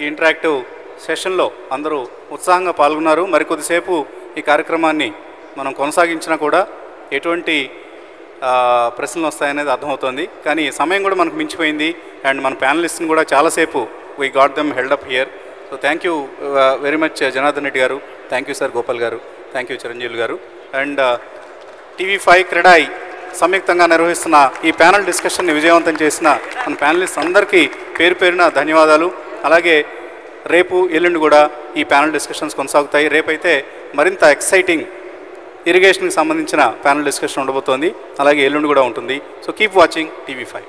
ఈ ఇంటరాక్టివ్ సెషన్లో అందరూ ఉత్సాహంగా పాల్గొన్నారు. మరికొద్దిసేపు ఈ కార్యక్రమాన్ని మనం కొనసాగించినా కూడా ఎటువంటి ప్రశ్నలు వస్తాయనేది అర్థమవుతోంది. కానీ సమయం కూడా మనకు మించిపోయింది. అండ్ మన ప్యానలిస్ట్ని కూడా చాలాసేపు we got them held up here so thank you very much Janardhan Reddy గారు. థ్యాంక్ యూ సార్ గోపాల్ గారు. థ్యాంక్ యూ చిరంజీవి గారు. And uh, TV five CREDAI సంయుక్తంగా నిర్వహిస్తున్న ఈ ప్యానల్ డిస్కషన్ని విజయవంతం చేసిన మన ప్యానలిస్ట్ అందరికీ పేరు పేరున ధన్యవాదాలు. అలాగే రేపు ఎల్లుండి కూడా ఈ ప్యానల్ డిస్కషన్స్ కొనసాగుతాయి. రేపైతే మరింత ఎక్సైటింగ్ ఇరిగేషన్కి సంబంధించిన ప్యానల్ డిస్కషన్ ఉండబోతోంది. అలాగే ఎల్లుండి కూడా ఉంటుంది. So keep watching TV five